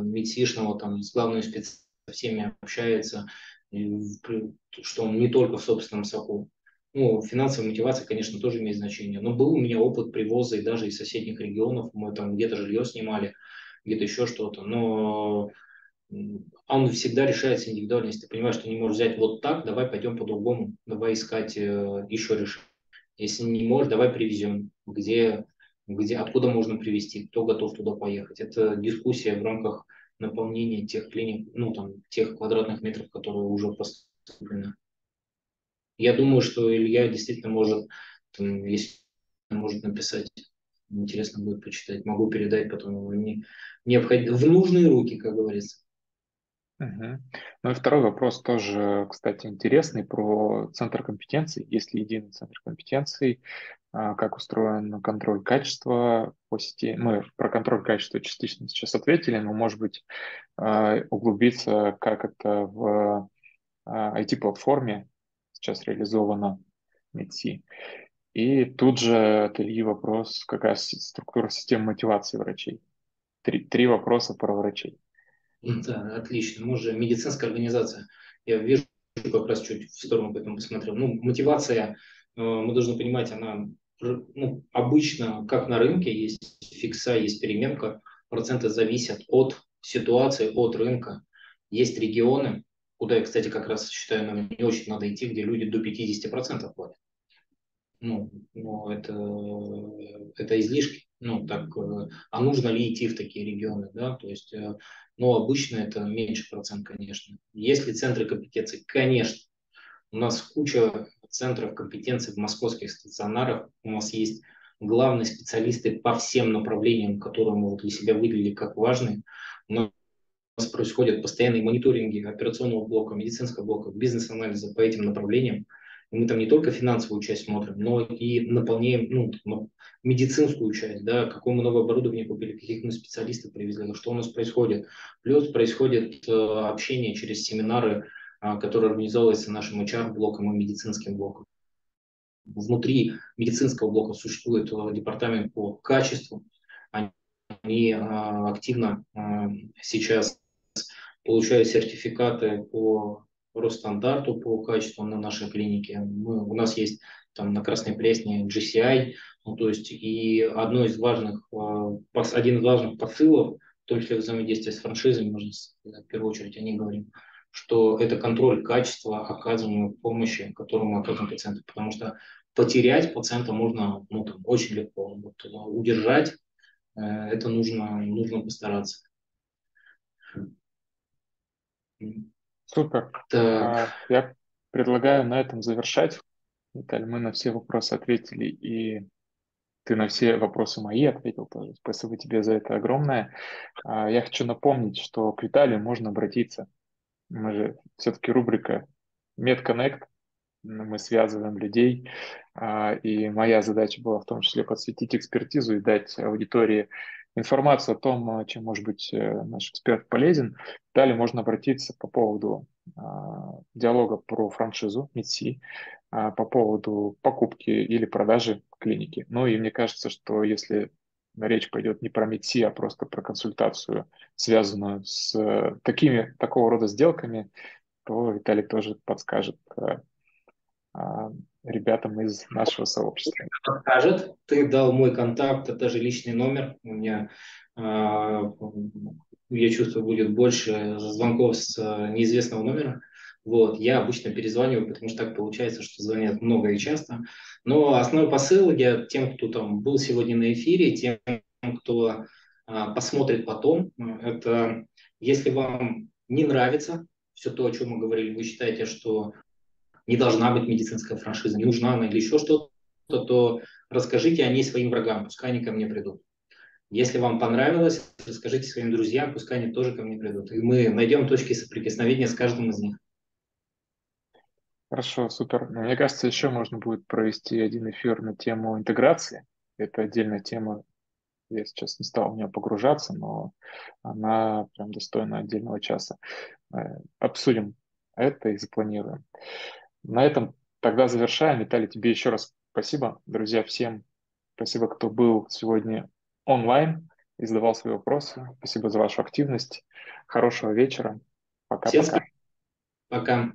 [SPEAKER 2] медсишного, там, с главными специалистами, всеми общается, что он не только в собственном соку. Ну, финансовая мотивация, конечно, тоже имеет значение. Но был у меня опыт привоза и даже из соседних регионов. Мы там где-то жилье снимали, где-то еще что-то. Но он всегда решается индивидуально. Если ты понимаешь, что не можешь взять вот так, давай пойдем по-другому, давай искать э, еще решение. Если не можешь, давай привезем, где, где, откуда можно привезти, кто готов туда поехать. Это дискуссия в рамках наполнения тех клиник, ну там, тех квадратных метров, которые уже поступлены. Я думаю, что Илья действительно может, там, если может написать, интересно будет почитать, могу передать потом не, необход... в нужные руки, как говорится.
[SPEAKER 1] Угу. Ну и второй вопрос тоже, кстати, интересный про центр компетенций. Есть ли единый центр компетенций, а, как устроен контроль качества по сети? Мы про контроль качества частично сейчас ответили, но, может быть, а, углубиться, как это в IT-платформе сейчас реализовано МИДСИ. И тут же от вопрос, какая структура системы мотивации врачей. Три, три вопроса про врачей.
[SPEAKER 2] Да, отлично. Мы же медицинская организация. Я вижу как раз чуть в сторону поэтому посмотрел. Ну, мотивация, э, мы должны понимать, она ну, обычно, как на рынке, есть фикса, есть переменка, проценты зависят от ситуации, от рынка. Есть регионы, куда я, кстати, как раз считаю, нам не очень надо идти, где люди до 50% платят. Ну, ну это, это излишки. Ну, так, э, а нужно ли идти в такие регионы, да, то есть э, но обычно это меньше процент, конечно. Есть ли центры компетенции? Конечно. У нас куча центров компетенции в московских стационарах. У нас есть главные специалисты по всем направлениям, которые мы вот для себя выделили как важные. У нас происходят постоянные мониторинги операционного блока, медицинского блока, бизнес-анализа по этим направлениям. Мы там не только финансовую часть смотрим, но и наполняем ну, медицинскую часть, да, какое мы новое оборудование купили, каких мы специалистов привезли, что у нас происходит. Плюс происходит э, общение через семинары, э, которые организовываются нашим HR-блоком и медицинским блоком. Внутри медицинского блока существует э, департамент по качеству. Они э, активно э, сейчас получают сертификаты по Росстандарту по качеству на нашей клинике. Мы, у нас есть там на Красной Пресне GCI, ну, то есть и одно из важных, э, один из важных посылов, в том числе взаимодействие с франшизами, можно в первую очередь о ней говорим, что это контроль качества оказываемой помощи, которую мы оказываем пациенту, потому что потерять пациента можно ну, там, очень легко, вот, э, удержать э, это нужно, нужно постараться.
[SPEAKER 1] Супер. Так. А, я предлагаю на этом завершать. Виталий, мы на все вопросы ответили, и ты на все вопросы мои ответил тоже. Спасибо тебе за это огромное. А, я хочу напомнить, что к Виталию можно обратиться. Мы же все-таки рубрика MedConnect, мы связываем людей, а, и моя задача была в том числе подсветить экспертизу и дать аудитории информацию о том, чем может быть наш эксперт полезен, далее можно обратиться по поводу диалога про франшизу МИДСИ, по поводу покупки или продажи клиники. Ну и мне кажется, что если речь пойдет не про МИДСИ, а просто про консультацию, связанную с такими, такого рода сделками, то Виталий тоже подскажет а, ребятам из нашего сообщества.
[SPEAKER 2] Подскажет. Ты дал мой контакт, это же личный номер. У меня, а, я чувствую, будет больше звонков с а, неизвестного номера. Вот, я обычно перезваниваю, потому что так получается, что звонят много и часто. Но основной посыл я тем, кто там был сегодня на эфире, тем, кто а, посмотрит потом, это если вам не нравится все то, о чем мы говорили, вы считаете, что не должна быть медицинская франшиза, не нужна она или еще что-то, то расскажите о ней своим врагам, пускай они ко мне придут. Если вам понравилось, расскажите своим друзьям, пускай они тоже ко мне придут. И мы найдем точки соприкосновения с каждым из них.
[SPEAKER 1] Хорошо, супер. Ну, мне кажется, еще можно будет провести один эфир на тему интеграции. Это отдельная тема. Я сейчас не стал в нее погружаться, но она прям достойна отдельного часа. Э, обсудим это и запланируем. На этом тогда завершаем. Виталий, тебе еще раз спасибо. Друзья, всем спасибо, кто был сегодня онлайн и задавал свои вопросы. Спасибо за вашу активность. Хорошего вечера. Пока-пока.
[SPEAKER 2] Пока.